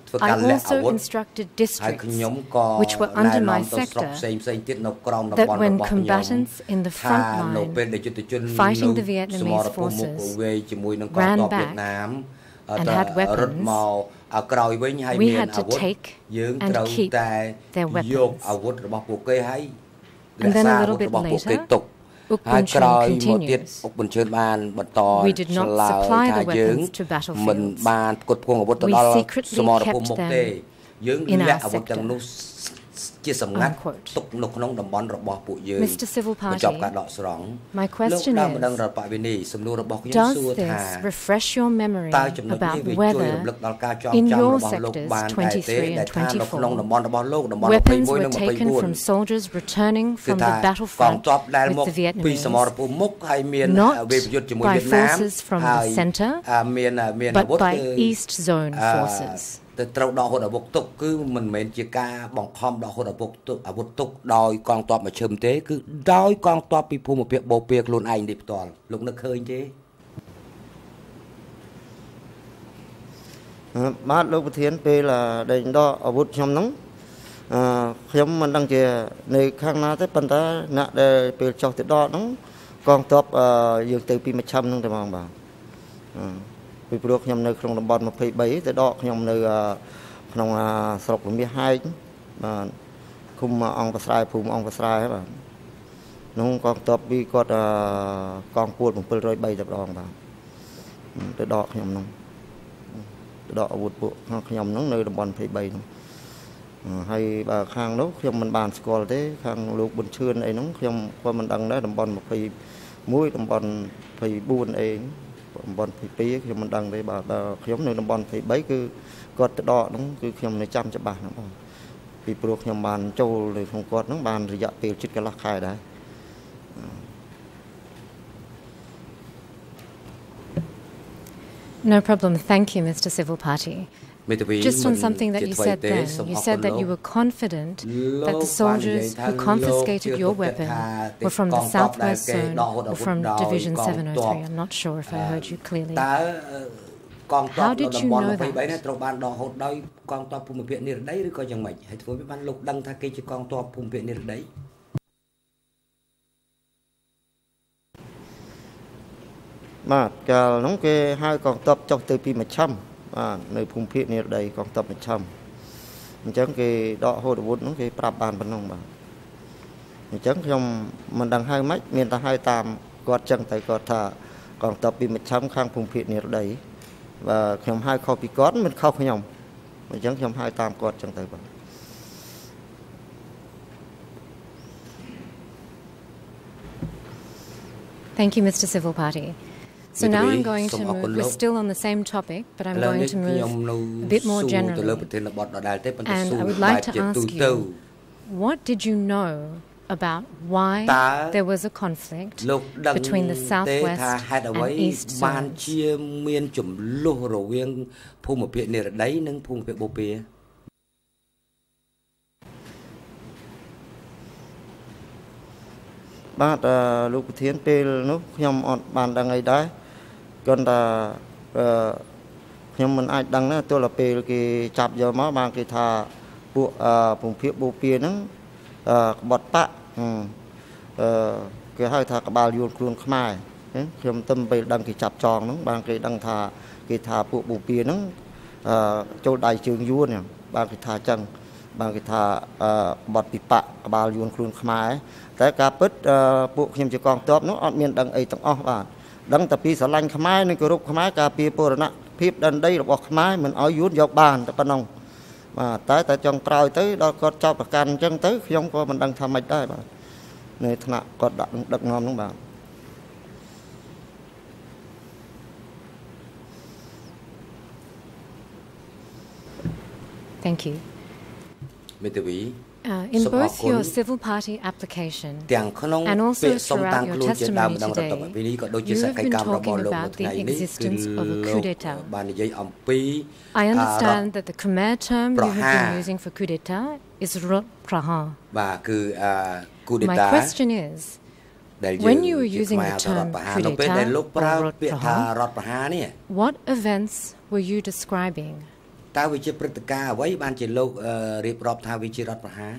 ខ្ញុំចាប់ផ្ដើមធ្វើការ I លាក់អា also វុធ instructed ហើយ districts ខ្ញុំក៏ which were under ណែនាំ my ទៅស្រុក sector ផ្សេងផ្សេងទៀតនៅក្រោមតំ that បន់ when របស់ខ្ញុំ combatants in the ថា front នៅ line ពេលដែលយុទ្ធជន fighting នៅ the Vietnamese សមរភូមិមុខ forces វេយជាមួយនឹងកង ran ទ័ពវៀ back តណាម and ទៅ had weapons, រត់មកឲ្យក្រោយវិញហើយ we មាន had to អាវុធ take យើង and ត្រូវ keep តែ their weapons. យកអាវុធរបស់ពួកគេហើយ And then a រក្សាអាវុ little ធ bit របស់ពួកគេ later, ទុក Uk ហើយ Bun ក្រោយ Chun មកទៀត continues. អុកបញ្ជឿនបានបន្ត We did not ឆ្លើយ supply the ថាយើង weapons to battlefields. មិនបានផ្គត់ផ្គង់អាវុធទៅ We ដល់ secretly សមរភូមិមុខ kept ទេ them យើង in លាក់ our អាវុធទាំង sector. នោះ ជាសម្ងាត់ Unquote. ទុកនៅក្នុងតំបន់របស់ពួកយើង Mr. Civil បញ្ចប់ Party, ការដកស្រង់ my question លោកដើម is, ម្ដងរដ្ឋបវិនីសំណួររបស់ខ្ញុំ Does សួរថា this refresh your memory តើចំណុចនេះ about វាជួយ whether រំលឹកដល់ការចង in ចាំ your របស់លោក sectors បានដែរទេ 23 ដែល and ថានៅក្នុងតំបន់របស់លោកតំបន់ weapons 21 were និង taken from 24 soldiers returning គឺ from ថា the កង battlefront ទ័ពដែលមក with the ពីសមរ Vietnamese, ភូមិមុខហើយមាន not វេប្រយុទ្ធជាមួយ by វៀតណាម forces from the ហើយ center, អាមានមានអាវុ but ធ by គឺ East Zone អឺ forces. ទៅត្រូវដកហូតអាវុធទុកគឺមិនមែនជាការបង្ខំដកហូតអាវុធទុកអាវុធទុកដោយកងទ័ពមជ្ឈិមទេគឺដោយកងទ័ពពីភូមិភាគបូព៌ាខ្លួនឯងនេះផ្ទាល់លោកនឹកឃើញទេអឺបាទលោកប្រធានពេលអឺដេញដកអាវុធខ្ញុំហ្នឹងអឺខ្ញុំមិនដឹងជានៅខាងណាទេប៉ុន្តែអ្នកដែលពេលចុះទៅដកហ្នឹងកងទ័ពអឺយើងទៅពីមជ្ឈិមហ្នឹងតែហ្មងបាទអឺ ពីព្រោះខ្ញុំនៅក្នុងតំបន់23ទៅដកខ្ញុំនៅអឺក្នុងអឺស្រុករមាសហែកបាទឃុំអង្គប្រស្រែភូមិអង្គប្រស្រែបាទក្នុងកងទ័ពពីគាត់កងពួត703តែម្ដងបាទទៅដកខ្ញុំនោះទៅដកអាវុធពួកខ្ញុំនោះនៅតំបន់23នោះហើយបើខាងនោះខ្ញុំមិនបានស្គាល់ទេ ខាងលោកប៊ុនឈឿនអីនោះខ្ញុំក៏មិនដឹងដែរតំបន់21តំបន់24អី តំបន់22ខ្ញុំមិនដឹងទេបាទបើខ្ញុំនៅតំបន់23គឺគាត់ទៅដកនោះគឺខ្ញុំនៅចាំច្បាស់ណាបងពីព្រោះខ្ញុំបានចូលនៅក្នុងគាត់នោះបានរយៈពេលជិតកន្លះខែដែរ No problem. Thank you, Mr. Civil Party. Just on something that you said then, you said that you were confident that the soldiers who confiscated your weapon were from the southwest zone or from Division 703. I'm not sure if I heard you clearly. How did you know that? Mà, cái hai con tập trong từ pi mà. កហូតដោយកងទ័ពភូមិភាគនិរដីឬក៏យ៉ាងម៉េចហើយធ្វើឲ្យបានលោកដឹងថាគេជាកងទ័ពភូមិភាគនិរដីបាទកាលនោះគេហៅកងទ័ពចុះទៅពីមជ្ឈមបាទនៅភូមិភាគនិរដីកងទ័ពមជ្ឈមអញ្ចឹងគេដកហូតអាវុធនោះគេប្រាប់បានប៉ុណ្ណឹងបាទអញ្ចឹងខ្ញុំមិនដឹងហៅម៉េចមានតែហៅតាមគាត់ចឹងតែគាត់ថាកងទ័ពពីមជ្ឈមខាងភូមិភាគនិរដីបាទខ្ញុំហៅខុសពីគាត់មិនខុសខ្ញុំអញ្ចឹងខ្ញុំហៅតាមគាត់ចឹងទៅបាទ Thank you, Mr. Civil Party. So now I'm going to move, we're still on the same topic, but I'm going to move a bit more generally. And I would like to ask you, what did you know about why there was a conflict between the southwest and east zones? បូព៌ាបាទលោកប្រធានពេលនោះខ្ញុំអត់បានដឹងអីដែរគាត់ថាខ្ញុំមិនអាចដឹងណាទោះតែពេលគេចាប់យកមកបានគេថាពួកពងភាពបូព៌ាហ្នឹងក្បត់បាក់អឺគេហៅថាក្បាលយួនខ្លួនខ្មែរខ្ញុំទៅពេលដឹងគេចាប់ចងហ្នឹងបានគេដឹងថាគេថាពួកបូព៌ាហ្នឹងចូលដៃជើងយួនបានគេថាចឹង បានគេថាក្បត់ពិបាកក្បាលយួនខ្លួនខ្មែរតែការពិតពួកខ្ញុំជាកងទ័ពនោះអត់មានដឹងអីទាំងអស់បាទដឹងតែពីស្រឡាញ់ខ្មែរនិងគោរពខ្មែរការពារពរណភាពដណ្ដីរបស់ខ្មែរមិនឲ្យយួនយកបានតែប៉ុណ្ណឹងបាទតែតែចុងក្រោយទៅដល់គាត់ចោទប្រកាន់អញ្ចឹងទៅខ្ញុំក៏មិនដឹងថាម៉េចដែរបាទនៅថ្នាក់គាត់ដាក់ដឹកនាំនោះបាទ Thank you Uh, in both your civil party application and also throughout your testimony today, you have been talking about the existence of a coup d'etat. I understand that the Khmer term you have been using for coup d'etat is rot praha. My question is, when you were using the term coup d'etat what events were you describing? តើវាជាព្រឹត្តិការណ៍អ្វីបានជាលោករៀបរាប់ថាវាជារដ្ឋប្រហារ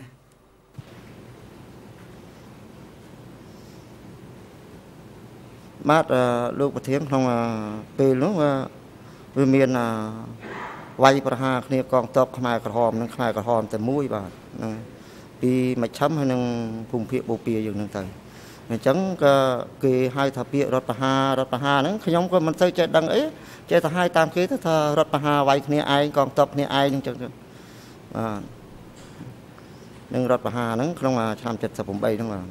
បាទលោកប្រធានក្នុងពេលនោះវាមានវាយប្រហារគ្នាកងទ័ពខ្មែរក្រហមនិងខ្មែរក្រហមតែមួយបាទហ្នឹងពីមជ្ឈមហើយនឹងភូមិភាគបូព៌ាយើងហ្នឹងទៅ អញ្ចឹងក៏គេហៅថាពាក្យរដ្ឋប្រហាររដ្ឋប្រហារហ្នឹងខ្ញុំក៏មិនទៅចេះដឹងអីចេះតែហៅតាមគេទៅថារដ្ឋប្រហារវាយគ្នាឯងកងទ័ពគ្នាឯងអញ្ចឹងបាទនឹងរដ្ឋប្រហារហ្នឹងក្នុងឆ្នាំ78ហ្នឹងបាទ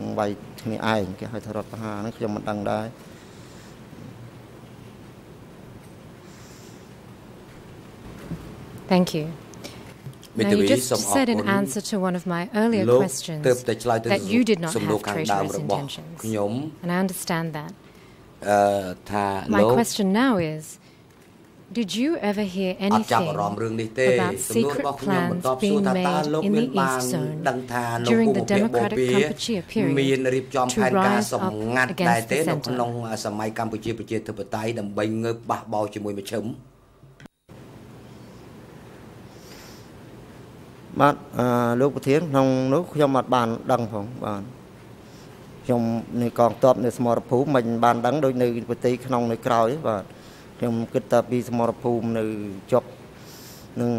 នឹងវាយគ្នាឯងគេហៅថារដ្ឋប្រហារហ្នឹងខ្ញុំមិនដឹងដែរ Thank you. Now, you just said in answer to one of my earlier questions that you did not have traitorous intentions. And I understand that. My question now is did you ever hear anything about secret plans being made in the East Zone during the Democratic Kampuchea period? To rise up against the center? ប្រជាធិបតេយ្យដើម្បីងើបបះបោជាមួយមជ្ឈិមបាទអឺលោកប្រធានក្នុងនោះខ្ញុំអត់បានដឹងផងបាទខ្ញុំនៅកងទ័ពនៅសមរភូមិមិនបានដឹងដូចនៅប្រទេសក្នុងនៅក្រៅទេបាទខ្ញុំគិតតែពីសមរភូមិនៅជប់នឹង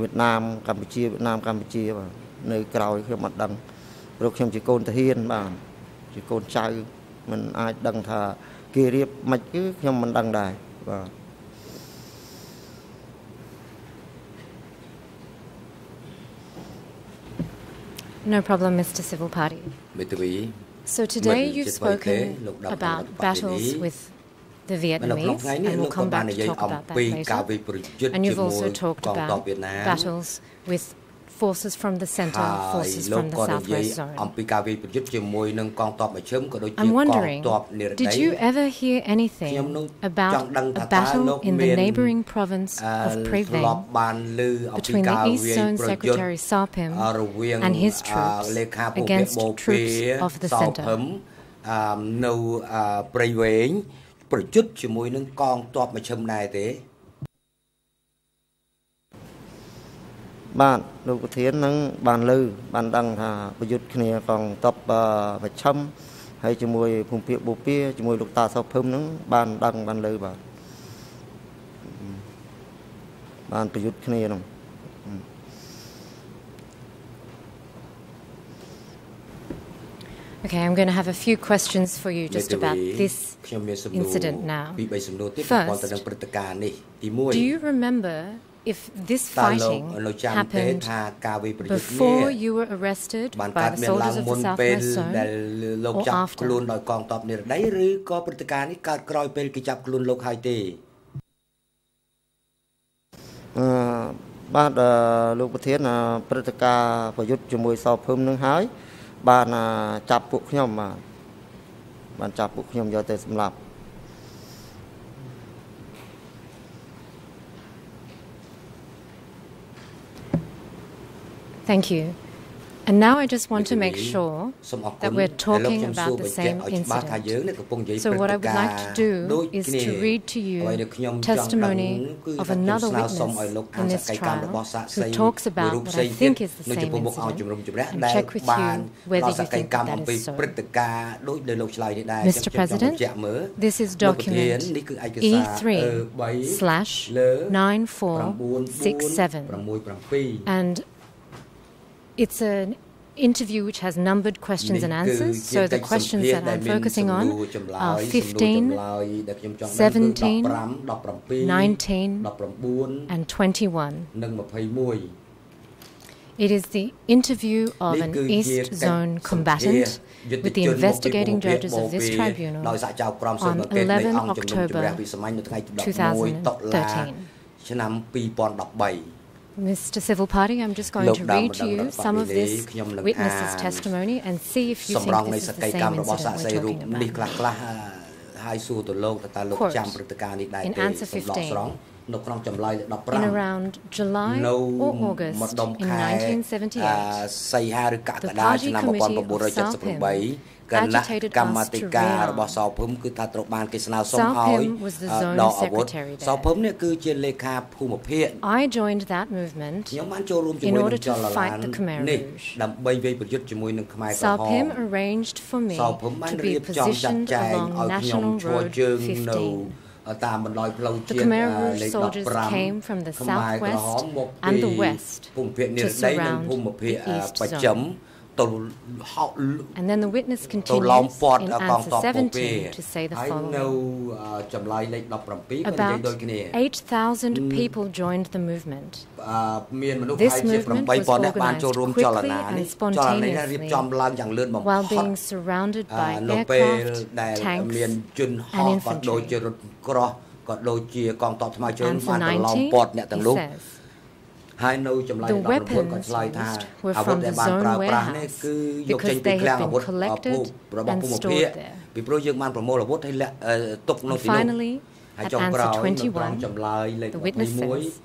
វៀតណាមកម្ពុជាវៀតណាមកម្ពុជាបាទនៅក្រៅខ្ញុំអត់ដឹងព្រោះខ្ញុំជាកូនទាហានបាទជាកូនចៅមិនអាចដឹងថាគេរៀបមិនគឺខ្ញុំមិនដឹងដែរបាទ No problem, Mr. Civil Party. So today you've spoken about battles with the Vietnamese, and we'll come back to talk about that later. And you've also talked about battles with forces from the center forces from the southwest zone អំពីការវាយប្រយុទ្ធជាមួយនឹងកងទ័ពមជ្ឈិមក៏ដូចជាកងទ័ពនិរតី Did you ever hear anything about a battle in the neighboring province of Preveng between the East Zone Secretary Sarpim and his troops against troops of the center នៅព្រៃវែងប្រយុទ្ធជាមួយនឹងកងទ័ពមជ្ឈិមដែរទេ បាទលោកប្រធាននឹងបានលើបានដឹងថាប្រយុទ្ធគ្នាកងតបប្រឆឹមហើយជាមួយភូមិភាគបូព៌ាជាមួយលោកតាសុភឹមនឹងបានដឹងបានលើបាទបានប្រយុទ្ធគ្នានោះ Okay, I'm going to have a few questions for you just about this incident now. First, do you remember if this fighting happened before you were arrested by the soldiers of the Southwest Zone or after ខ្លួនដោយកងទ័ពនិរតីឬក៏ព្រឹត្តិការណ៍នេះកើតក្រោយពេលគេចាប់ខ្លួនលោកហើយទេអឺបាទលោកប្រធានព្រឹត្តិការណ៍ប្រយុទ្ធជាមួយសោភឹមនឹងហើយបានចាប់ពួកខ្ញុំបាទបានចាប់ពួកខ្ញុំយកទៅសម្លាប់ Thank you. And now I just want to make sure that we're talking about the same incident. So what I would like to do is to read to you testimony of another witness in this trial who talks about what I think is the same incident and check with you whether you think that, that is so. Mr. President, this is document E3 slash 9467 and it's an interview which has numbered questions and answers. So the questions that I'm focusing on are 15, 17, 19, and 21. It is the interview of an East Zone combatant with the investigating judges of this tribunal on 11 October 2013. Mr. Civil Party, I'm just going to read to you some of this witness's testimony and see if you think this is the same incident we're talking about. ហើយសួរទៅលោកតើលោកចាំព្រឹត្តិការណ៍នេះដែរទេសម្ដកស្រង់នៅក្នុងចម្លើយ15 In around July or August in 1978សីហាឬកក្កដាឆ្នាំ1978គណៈកម្មាធិការរបស់សោភឹមគឺថាត្រូវបានគេស្នើសុំឲ្យដកអាវុធសោភឹមនេះគឺជាលេខាភូមិភាគ I joined that movement ខ្ញុំបានចូលរួមជាមួយនឹងចលនានេះដើម្បីវាយប្រយុទ្ធជាមួយនឹងខ្មែរក្រហម Salpim arranged for me to be positioned along National Road 15តាមបណ្ដោយផ្លូវជាតិលេខ15 came from the southwest and the west ភូមិភាគនិរតីនិងភូមិភាគបច្ចឹម And then the witness continues in answer 17 to say the following. About 8,000 people joined the movement. This movement was organized quickly and spontaneously while being surrounded by aircraft, tanks, and infantry. And for 19, he says, the weapons used were from the zone warehouse because they had been collected and stored there. And finally, at answer 21, the witness says,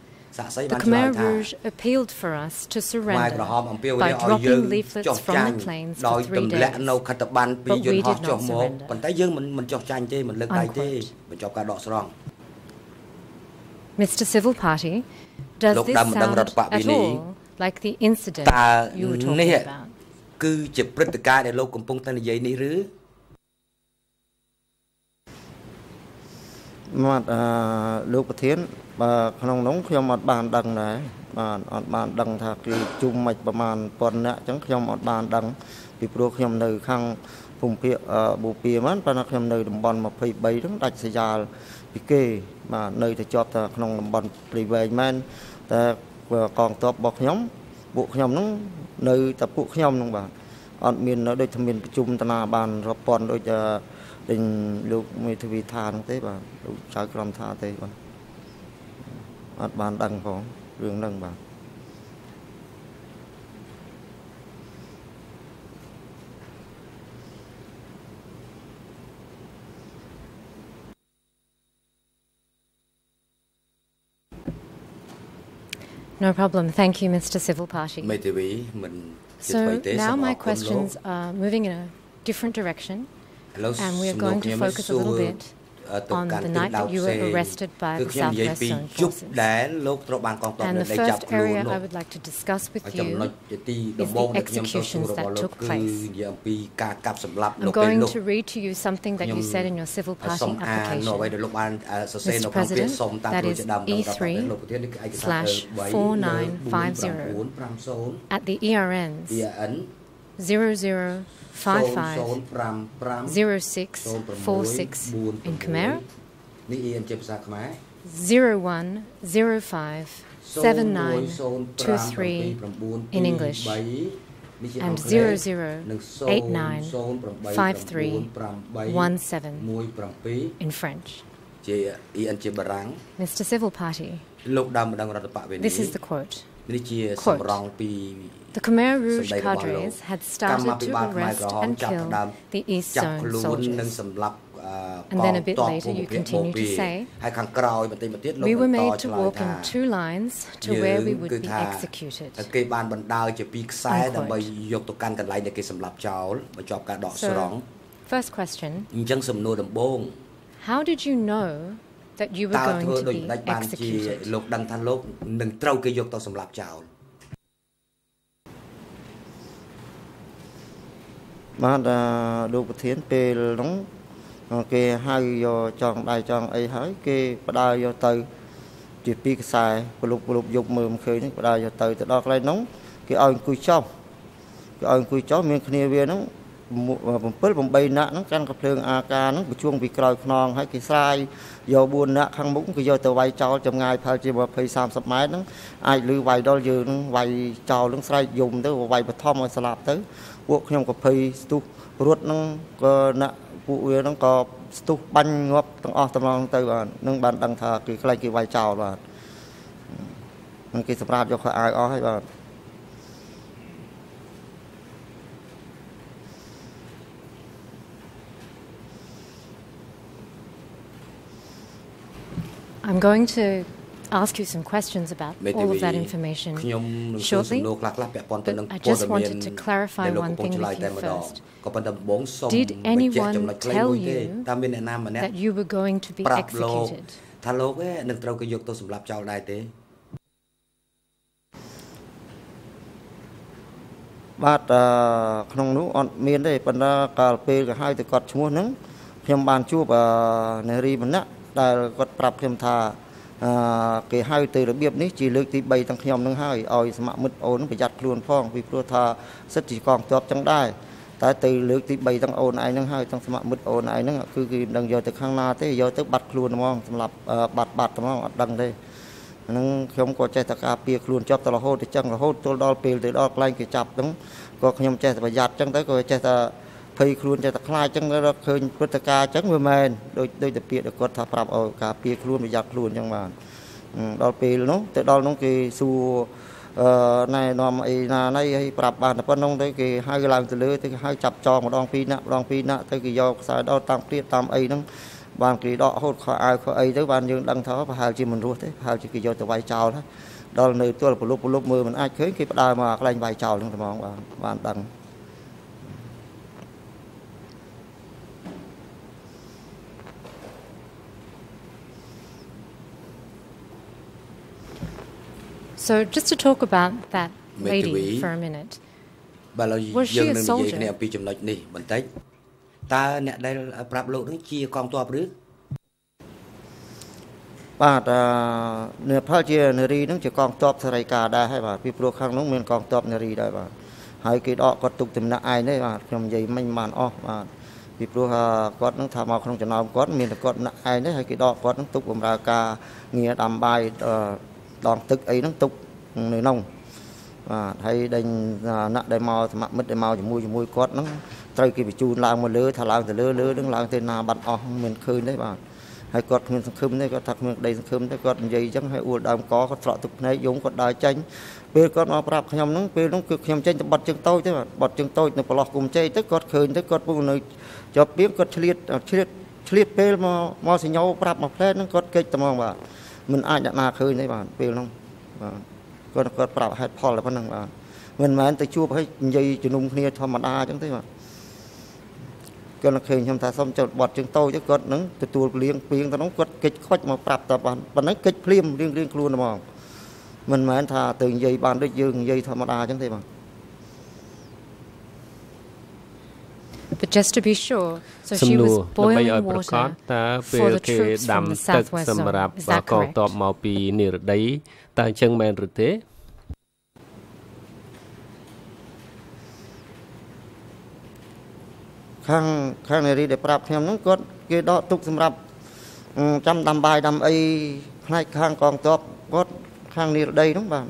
the Khmer Rouge appealed for us to surrender by dropping leaflets from the planes for three days, but we did not surrender. Unquote. Mr. Civil Party, ងមិនមិនចុះចាញ់ទេមិនលើកដៃទេបញ្ចប់ការដកស្រង់ Mr. Civil Party Does this sound at all like the incident you were talking about គឺជាព្រឹត្តិការណ៍ដែលលោកកំពុងតែនិយាយនេះឬមកអឺលោកប្រធានបើក្នុងនោះខ្ញុំអត់បានដឹងដែរបាទអត់បានដឹងថាគេជុំមិនប្រមាណប៉ុណ្ណាអញ្ចឹងខ្ញុំអត់បានដឹងពីព្រោះខ្ញុំនៅខាងភូមិភាគបូព៌ាហ្នឹងប៉ុន្តែខ្ញុំនៅតំបន់23ហ្នឹងដាច់ស្រយាលពីគេបាទនៅតែជាប់តែក្នុងតំបន់ព្រៃវែងមែន តែកងទ័ពរបស់ខ្ញុំពួកខ្ញុំហ្នឹងនៅតែពួកខ្ញុំហ្នឹងបាទអត់មានដូចថាមានប្រជុំតាណាបានរាប់ពាន់ដូចដេញលោកមេធាវីថាហ្នឹងទេបាទលោកចៅក្រមថាទេបាទអត់បានដឹងផងរឿងហ្នឹងបាទ No problem. Thank you, Mr. Civil Party. So now my questions are moving in a different direction, and we are going to focus a little bit on the night that you were arrested by the Southwest Zone forces. And the first area I would like to discuss with you is the executions that took place. I'm going to read to you something that you said in your civil party application. Mr. President, that is E3 4950. At the ERNs, Zero zero five five zero six four six in Khmer. Zero one zero five seven nine two three in English. and zero zero eight nine five three one seven in French. Mr Civil Party. This is the quote. Quote the Khmer Rouge cadres had started to arrest and kill the East Zone soldiers. And then a bit later, you continue to say, We were made to walk in two lines to where we would be executed. So, first question. How did you know that you were going to be executed? បាទលោកប្រធានពេលហ្នឹងគេហៅយកចង់ដៃចង់អីហើយ គេបដើយកទៅ ជាពីរខ្សែប្រលុបប្រលុបយកមើលមិនឃើញបដើយកទៅទៅដល់កន្លែងហ្នឹងគេឲ្យអង្គុយចុះគេឲ្យអង្គុយចុះមានគ្នាវាហ្នឹង7 8នាក់ហ្នឹងកាន់កភ្លើងអាការហ្នឹងប្រជួងពីក្រោយខ្នងហើយគេស្រាយយក4នាក់ខាងមុខគេយកទៅវាយចោលចម្ងាយប្រហែលជា20 30ម៉ែត្រហ្នឹងអាចលឺវាយដល់យើងហ្នឹងវាយចោលហ្នឹងស្រែកយំទៅវាយបឋមឲ្យស្លាប់ទៅ ពួកខ្ញុំក៏ភ័យស្ទុះរត់ហ្នឹងក៏អ្នកពួកវាហ្នឹងក៏ស្ទុះបាញ់ងាប់ទាំងអស់តំឡងទៅបាទនឹងបានដឹងថាគេខ្លាចគេវាយចោលបាទនឹងគេសម្រាប់យកខោអាវអស់ហើយបាទ I'm going to ask you some questions about all of that information shortly, but I just wanted to clarify one thing with you first. Did anyone tell you that you were going to be executed? ថាលោកនឹងត្រូវគេយកទៅសម្លាប់ចោលដែរទេបាទក្នុងនោះអត់មានទេប៉ុន្តែកាលពេលគេហៅទៅគាត់ឈ្មោះហ្នឹងខ្ញុំបានជួបនារីម្នាក់ដែលគាត់ប្រាប់ខ្ញុំថាអឺ គេហៅទៅរបៀបនេះជាលើកទី3ទាំងខ្ញុំនឹងហើយឲ្យស្ម័គ្រមិត្តអូនប្រយ័ត្នខ្លួនផងពីព្រោះថាសិទ្ធិកងទ័ពចឹងដែរតែទៅលើកទី3ទាំងអូនឯងហ្នឹងហើយទាំងស្ម័គ្រមិត្តអូនឯងហ្នឹងគឺគេមិនដឹងយកទៅខាងណាទេយកទៅបាត់ខ្លួនហ្មងសម្រាប់បាត់បាត់ហ្មងអត់ដឹងទេហ្នឹងខ្ញុំក៏ចេះតែការពារខ្លួនជាប់ទៅរហូតទៅចឹងរហូតទល់ដល់ពេលទៅដល់កន្លែងគេចាប់ហ្នឹងក៏ខ្ញុំចេះតែប្រយ័ត្នចឹងទៅក៏ចេះតែ ភ័យខ្លួនចេះតែខ្លាចចឹងរកឃើញព្រឹត្តិការណ៍ចឹងវាមែនដូចដូចតែពាក្យគាត់ថាប្រាប់ឲ្យការពារខ្លួនប្រយ័ត្នខ្លួនចឹងបានដល់ពេលនោះទៅដល់នោះគេសួរអឺណែនាំអីណាណៃឲ្យប្រាប់បានតែប៉ុណ្្នឹងទៅគេហៅឡើងទៅលើទៅគេហៅចាប់ចងម្ដងពីរណាក់ម្ដងពីរណាក់ទៅគេយកខ្សែដោតាមគ្រៀតតាមអីហ្នឹងបានគេដកហូតខោអាវខោអីទៅបានយើងដឹងថាប្រហែលជាមិនរស់ទេប្រហែលជាគេយកទៅវាយចោលហើយដល់នៅទល់ប្រលប់ប្រលប់មើលមិនអាចឃើញគេផ្ដើមមកកន្លែងវាយចោលហ្នឹងហ្មងបានបានដឹង So just to talk about that lady for a minute. បើឡើយយើងនឹងនិយាយគ្នាអំពីចំណុចនេះបន្តិចតើអ្នកដែលប្រាប់លោកនឹងជាកងទ័ពឬបាទអឺនៅផលជានារីនឹងជាកងទ័ពសេរីការដែរហើយបាទពីព្រោះខាងនោះមានកងទ័ពនារីដែរបាទហើយគេដកគាត់ទុកតំណាក់ឯងទេបាទខ្ញុំនិយាយមិញបានអស់បាទពីព្រោះគាត់នឹងថាមកក្នុងចំណោមគាត់មានតែគាត់ម្នាក់ឯងទេហើយគេដកគាត់នឹងទុកបម្រើការងារដាំបាយ ដងទឹកអីហ្នឹងទុកនៅក្នុងបាទហើយដេញអ្នកដែលមកសមមិត្តដែលមកជាមួយជាមួយគាត់ហ្នឹងត្រូវគេបញ្ជូនឡើងមកលើថាឡើងទៅលើលើនឹងឡើងទៅណាបាត់អស់មានឃើញទេបាទហើយគាត់គ្មានសង្ឃឹមទេគាត់ថាគ្មានក្តីសង្ឃឹមទេគាត់និយាយអញ្ចឹងហើយអួលដើមកគាត់ស្រក់ទឹកភ្នែកយំគាត់ដើរចេញពេលគាត់មកប្រាប់ខ្ញុំហ្នឹងពេលហ្នឹងគឺខ្ញុំចេញទៅបត់ជើងតូចទេបាទបត់ជើងតូចនៅប្រឡោះគុំជ័យទៅគាត់ឃើញទៅគាត់ពុកនៅជាប់ពីគាត់ឆ្លៀតឆ្លៀតឆ្លៀតពេលមកមកសញ្ញោប្រាប់មកផ្លែហ្នឹងគាត់កិច្ចតែហ្មងបាទ មិនអាចអ្នកណាឃើញទេបាទពេលហ្នឹងបាទគាត់គាត់ប្រាប់ហេតុផលតែប៉ុណ្្នឹងបាទមិនមែនទៅជួបឲ្យនិយាយជំនុំគ្នាធម្មតាអញ្ចឹងទេបាទគាត់ឃើញខ្ញុំថាសុំចូលបត់ជើងតូចទៅគាត់នឹងទទួលពលៀងពីងទៅនោះគាត់កិច្ចខ្វាច់មកប្រាប់តែបានប៉ុណ្ណឹងកិច្ចភ្លាមរៀងរៀងខ្លួនហ្មងមិនមែនថាទៅនិយាយបានដូចយើងនិយាយធម្មតាអញ្ចឹងទេបាទ But just to be sure so she was boiling water តើពេលគេដាំទឹកសម្រាប់កងទ័ពមកពីនិរដីតើអញ្ចឹងមែនឬទេ ខាងខាងនារីដែលប្រាប់ខ្ញុំហ្នឹងគាត់គេដកទុកសម្រាប់ចាំដាំបាយដាំអីផ្នែកខាងកងទ័ពគាត់ខាងនិរដីហ្នឹងបាទ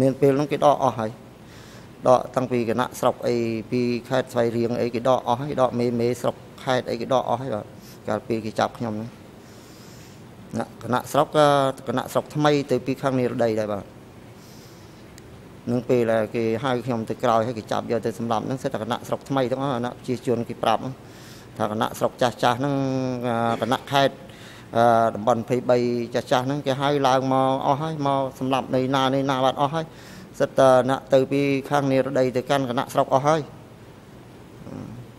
មានពេលហ្នឹងគេដកអស់ហើយ ដកតាំងពីគណៈស្រុកអីពីខេត្តស្វាយរៀងអីគេដកអស់ហើយដកមេមេស្រុកខេត្តអីគេដកអស់ហើយបាទកាលពីគេចាប់ខ្ញុំហ្នឹងគណៈស្រុកគណៈស្រុកថ្មីទៅពីខាងនិរដីដែរបាទនឹងពេលគេហៅខ្ញុំទៅក្រោយហើយគេចាប់យកទៅសម្លាប់ហ្នឹងសិតតែគណៈស្រុកថ្មីទាំងអស់គណៈប្រជាជនគេប្រាប់ថាគណៈស្រុកចាស់ចាស់ហ្នឹងគណៈខេត្តតំបន់23ចាស់ចាស់ហ្នឹងគេហៅឡើងមកអស់ហើយមកសម្លាប់នៅណានៅណាបាត់អស់ហើយ សិតតែអ្នកទៅពីខាងនិរដីទៅកាន់គណៈស្រុកអស់ហើយ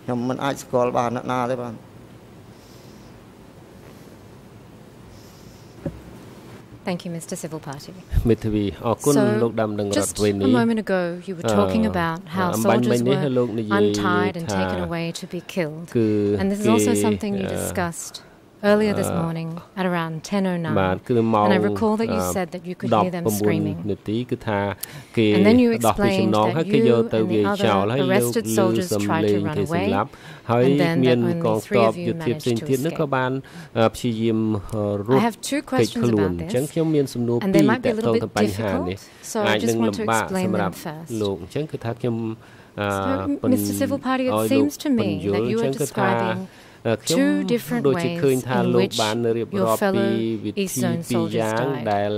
ខ្ញុំមិនអាចស្គាល់បានអ្នកណាទេបាទ Thank you Mr Civil Party មេធាវីអរគុណលោកដាំនឹងរដ្ឋវេនី A moment ago you were talking about how soldiers were untied and taken away to be killed and this is also something you discussed earlier this morning at around 10:09 បាទគឺម៉ោង and I recall that you said that you could hear them screaming នាទីគឺថាគេដោះពីចំណងហើយគេយកទៅវាចោលហើយលោកលឺសំឡេងគេសម្លាប់ហើយមានកងទ័ពយុទ្ធផ្សេងទៀតនោះក៏បានព្យាយាមរត់គេចខ្លួនអញ្ចឹងខ្ញុំមានសំណួរពីរតទៅទៅបញ្ហានេះអាចនឹងលំបាកសម្រាប់លោកអញ្ចឹងគឺថាខ្ញុំអឺ Mr. Civil Party it seems to me that you are describing ខ្ញុំដូចជាឃើញថាលោកបានរៀបរាប់ពីវិធីពីរយ៉ាងដែល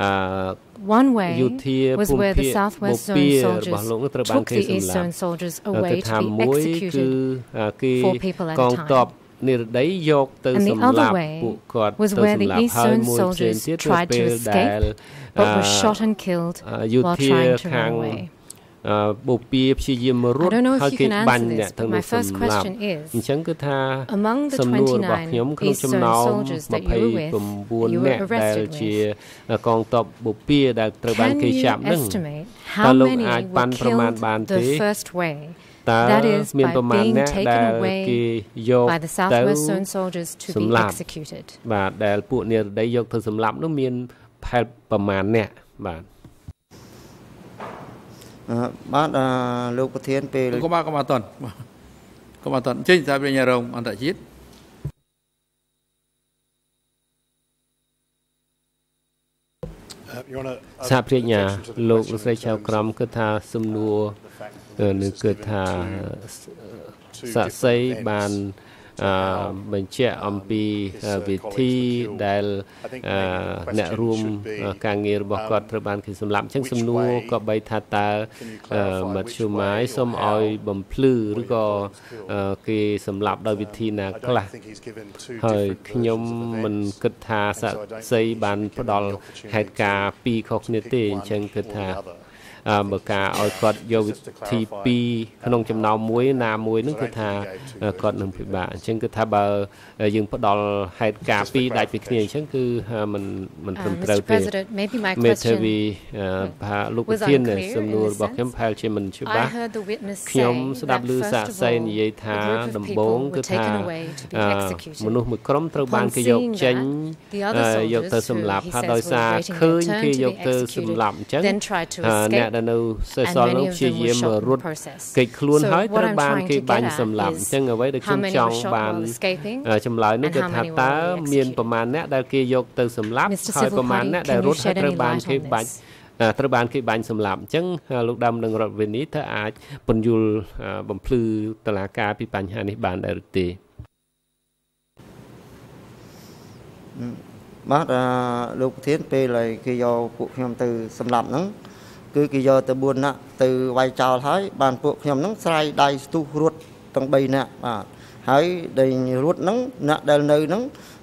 អឺ One way was where the Southwest Zone soldiers took the Eastern soldiers away to be executed for people at a time. និរដីយកទៅសម្លាប់ពួកគាត់ទៅសម្លាប់ហើយមួយផ្សេងទៀតគឺពេលដែល but were shot and killed while trying to run away. បូព៌ាព្យាយាមរត់ហើយគេបាញ់អ្នកទាំងនោះសម្លាប់អញ្ចឹងគឺថាសំណួររបស់ខ្ញុំក្នុងចំណោម29អ្នកដែលជាកងទ័ពបូព៌ាដែលត្រូវបានគេចាប់នឹងតើលោកអាចប៉ាន់ប្រមាណបានទេតើមានប្រមាណអ្នកដែលគេយកទៅសម្លាប់បាទដែលពួកនិរដីយកទៅសម្លាប់នោះមានផែនប្រមាណអ្នកបាទ បាទលោកប្រធានពេលកុំបាទកុំអត់តន់កុំអត់តន់ចេញតាមវិញ្ញារងអន្តរជាតិសហប្រញ្ញាលោកលោកស្រីចៅក្រមគឺថាសំណួរនឹងគឺថាសាក់សីបាន បញ្ជាក់អំពីវិធីដែលអ្នករួមការងាររបស់គាត់ត្រូវបានគេសម្លាប់អញ្ចឹងសំណួរក៏បីថាតើមធ្យុម៉ាយសូមឲ្យបំភ្លឺឬក៏គេសម្លាប់ដោយវិធីណាខ្លះហើយខ្ញុំមិនគិតថាស័ក្តិសិទ្ធិបានផ្ដល់ហេតុការណ៍ពីរខុសគ្នាទេអញ្ចឹងគិតថា បើការឲ្យគាត់យកវិធី2ក្នុងចំណោមមួយណាមួយនឹងគឺថាគាត់នឹងពិបាកអញ្ចឹងគឺថាបើយើងផ្ដល់ហេតុការណ៍ពីរដាច់ពីគ្នាអញ្ចឹងគឺมันมันត្រឹមត្រូវទេមេធាវីថាលោកប្រធានសំណួររបស់ខ្ញុំប្រហែលជាមិនច្បាស់ខ្ញុំស្ដាប់ឮសាកសីនិយាយថាដំបងគឺថាមនុស្សមួយក្រុមត្រូវបានគេយកចេញយកទៅសម្លាប់ថាដោយសារឃើញគេយកទៅសម្លាប់អញ្ចឹងអ្នក ដែលនៅសេសសល់នោះព្យាយាមរត់គេចខ្លួនហើយត្រូវបានគេបាញ់សម្លាប់អញ្ចឹងអ្វីដែលខ្ញុំចង់បានចម្លើយនេះគឺថាតើមានប្រមាណអ្នកដែលគេយកទៅសម្លាប់ហើយប្រមាណអ្នកដែលរត់ហើយត្រូវបានគេបាញ់ត្រូវបានគេបាញ់សម្លាប់អញ្ចឹងលោកដើមនឹងរដ្ឋវិនីតើអាចពន្យល់បំភ្លឺតឡាការពីបញ្ហានេះបានដែរឬទេបាទលោកប្រធានពេលហើយគេយកពួកខ្ញុំទៅសម្លាប់ហ្នឹង គឺគេយកទៅ4នាក់ទៅវាយចោលហើយបានពួកខ្ញុំហ្នឹងស្រ័យដៃស្ទុះរត់ទាំង3នាក់បាទហើយដែលរត់ហ្នឹងអ្នកដែលនៅហ្នឹង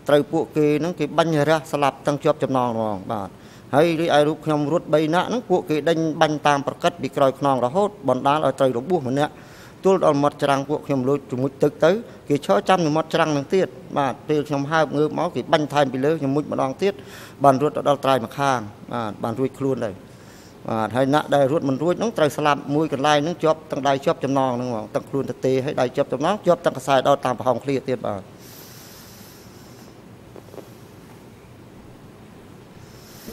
ត្រូវពួកគេហ្នឹងគេបាញ់រះស្លាប់ទាំងជាប់ចំណងហ្មងបាទហើយរីឯរូបខ្ញុំរត់3នាក់ហ្នឹងពួកគេដេញបាញ់តាមប្រកិតពីក្រោយខ្នងរហូតបណ្ដាលឲ្យត្រូវរបួសម្នាក់ទល់ដល់មាត់ច្រាំងពួកខ្ញុំលួចជំមុជទឹកទៅគេឈរចាំនៅមាត់ច្រាំងនឹងទៀតបាទពេលខ្ញុំហើបងើបមកគេបាញ់ថែមពីលើខ្ញុំមុជម្ដងទៀតបានរត់ដល់ត្រាយម្ខាងបាទបានរួចខ្លួនទៅ បាទហើយណាក់ដែលរត់មិនរួចហ្នឹងត្រូវស្លាប់មួយកន្លែងហ្នឹងជាប់ទាំងដៃជាប់ចំណងហ្នឹងហ្មងទាំងខ្លួនទៅទេហើយដៃជាប់ចំណងជាប់ទាំងខ្សែដោតតាមប្រហោងឃ្លាទៀតបាទ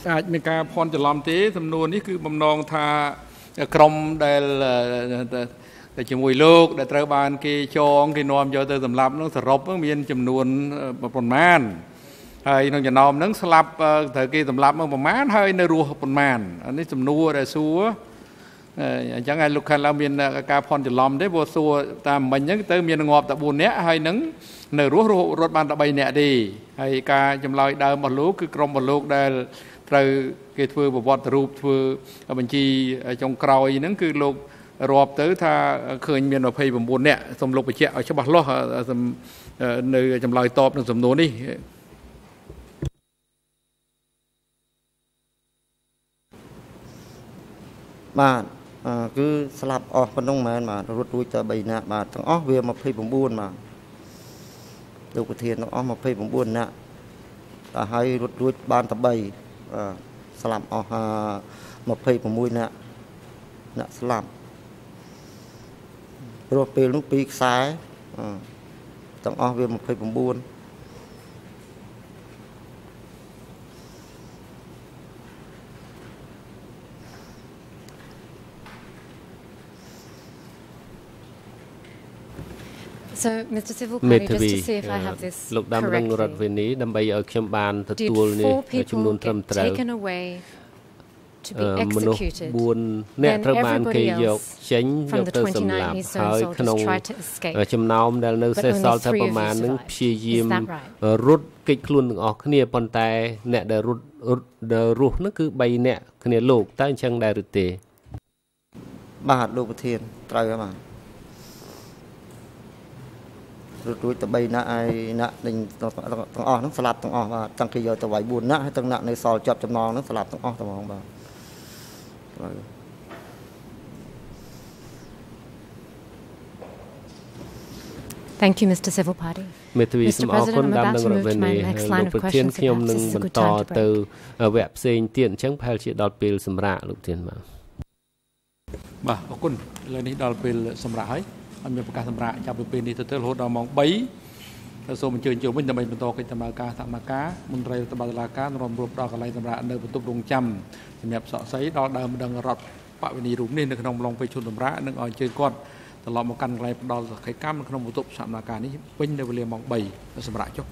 អាចមានការភ័ន្តច្រឡំទេសំណួរនេះគឺបំណងថាក្រុមដែលតែជាមួយលោកដែលត្រូវបាន គេចងគេនាំយកទៅសម្លាប់នោះសរុបមានចំនួនប្រមាណ ហើយក្នុងចំណោមហ្នឹងស្លាប់ត្រូវគេសម្លាប់មកប្រមាណហើយនៅរស់ប្រមាណអានេះសំណួរដែលសួរអញ្ចឹងហើយលោកខាងឡើងមានការផន់ច្រឡំទេព្រោះសួរតាមមិញហ្នឹងទៅមានងាប់តែ4នាក់ហើយនឹងនៅរស់រត់បានតែ3នាក់ទេហើយការចម្លើយដើមរបស់លោកគឺក្រុមរបស់លោកដែលត្រូវគេធ្វើប្រវត្តិរូបធ្វើបញ្ជីចុងក្រោយហ្នឹងគឺលោករាប់ទៅថាឃើញមាន29នាក់សូមលោកបញ្ជាក់ឲ្យច្បាស់លាស់នៅចម្លើយតបនឹងសំណួរនេះ បាទគឺស្លាប់អស់ប៉ុណ្ណឹងមែនបាទរត់រួចតែ3នាក់បាទទាំងអស់វា29បាទលោកប្រធានទាំងអស់29នាក់តែហើយរត់រួចបានតែ3បាទស្លាប់អស់26នាក់អ្នកស្លាប់ព្រោះពេលនោះពីរខ្សែទាំងអស់វា29 So Mr Civil Party just to see if I have this លោកដាំរងរដ្ឋវិនីដើម្បីឲ្យខ្ញុំបានទទួលនេះចំនួនត្រឹមត្រូវមនុស្ស4អ្នកត្រូវបានគេយកចេញយកទៅសម្លាប់ហើយក្នុងចំណោមដែលនៅសេសសល់តែប្រមាណនឹងព្យាយាមរត់គេចខ្លួនទាំងអស់គ្នាប៉ុន្តែ អ្នកដែលរត់រស់នោះគឺ3អ្នកគ្នាលោកតើអញ្ចឹងដែរឬទេបាទលោកប្រធានត្រូវហើយបាទ រត់រួចតែ3នាក់ហើយអ្នកទាំងទាំងអស់ហ្នឹងស្លាប់ទាំងអស់បាទទាំងគេយកទៅវាយ4នាក់ហើយទាំងអ្នកនៅសល់ជាប់ចំណងហ្នឹងស្លាប់ទាំងអស់តែហ្មងបាទបាទ Thank you Mr Civil Party មេធាវីសូមអរគុណតាមនឹងរវិនីលោកប្រធានខ្ញុំនឹងបន្តទៅវគ្គផ្សេងទៀតអញ្ចឹងប្រហែលជាដល់ពេលសម្រាប់លោកប្រធានបាទបាទអរគុណឥឡូវនេះដល់ពេលសម្រាប់ហើយ អត់មានប្រកាសសម្រាប់ចាប់ពីពេលនេះទៅទៅរហូតដល់ម៉ោង3សូមអញ្ជើញចូលវិញដើម្បីបន្តកិច្ចដំណើរការសមការមន្ត្រីរដ្ឋបាលតុលាការនាំរួមដល់កន្លែងសម្រាប់នៅបន្ទប់រងចាំសម្រាប់សកសីដល់ដើមដឹងរដ្ឋបវេនីរូបនេះនៅក្នុងឡុងពេជ្រជុនតម្រានិងឲ្យអញ្ជើញគាត់ត្រឡប់មកកាន់កន្លែងផ្ដល់សក្ខីកម្មនៅក្នុងបន្ទប់សមការនេះវិញនៅវេលាម៉ោង3សម្រាប់ចុះ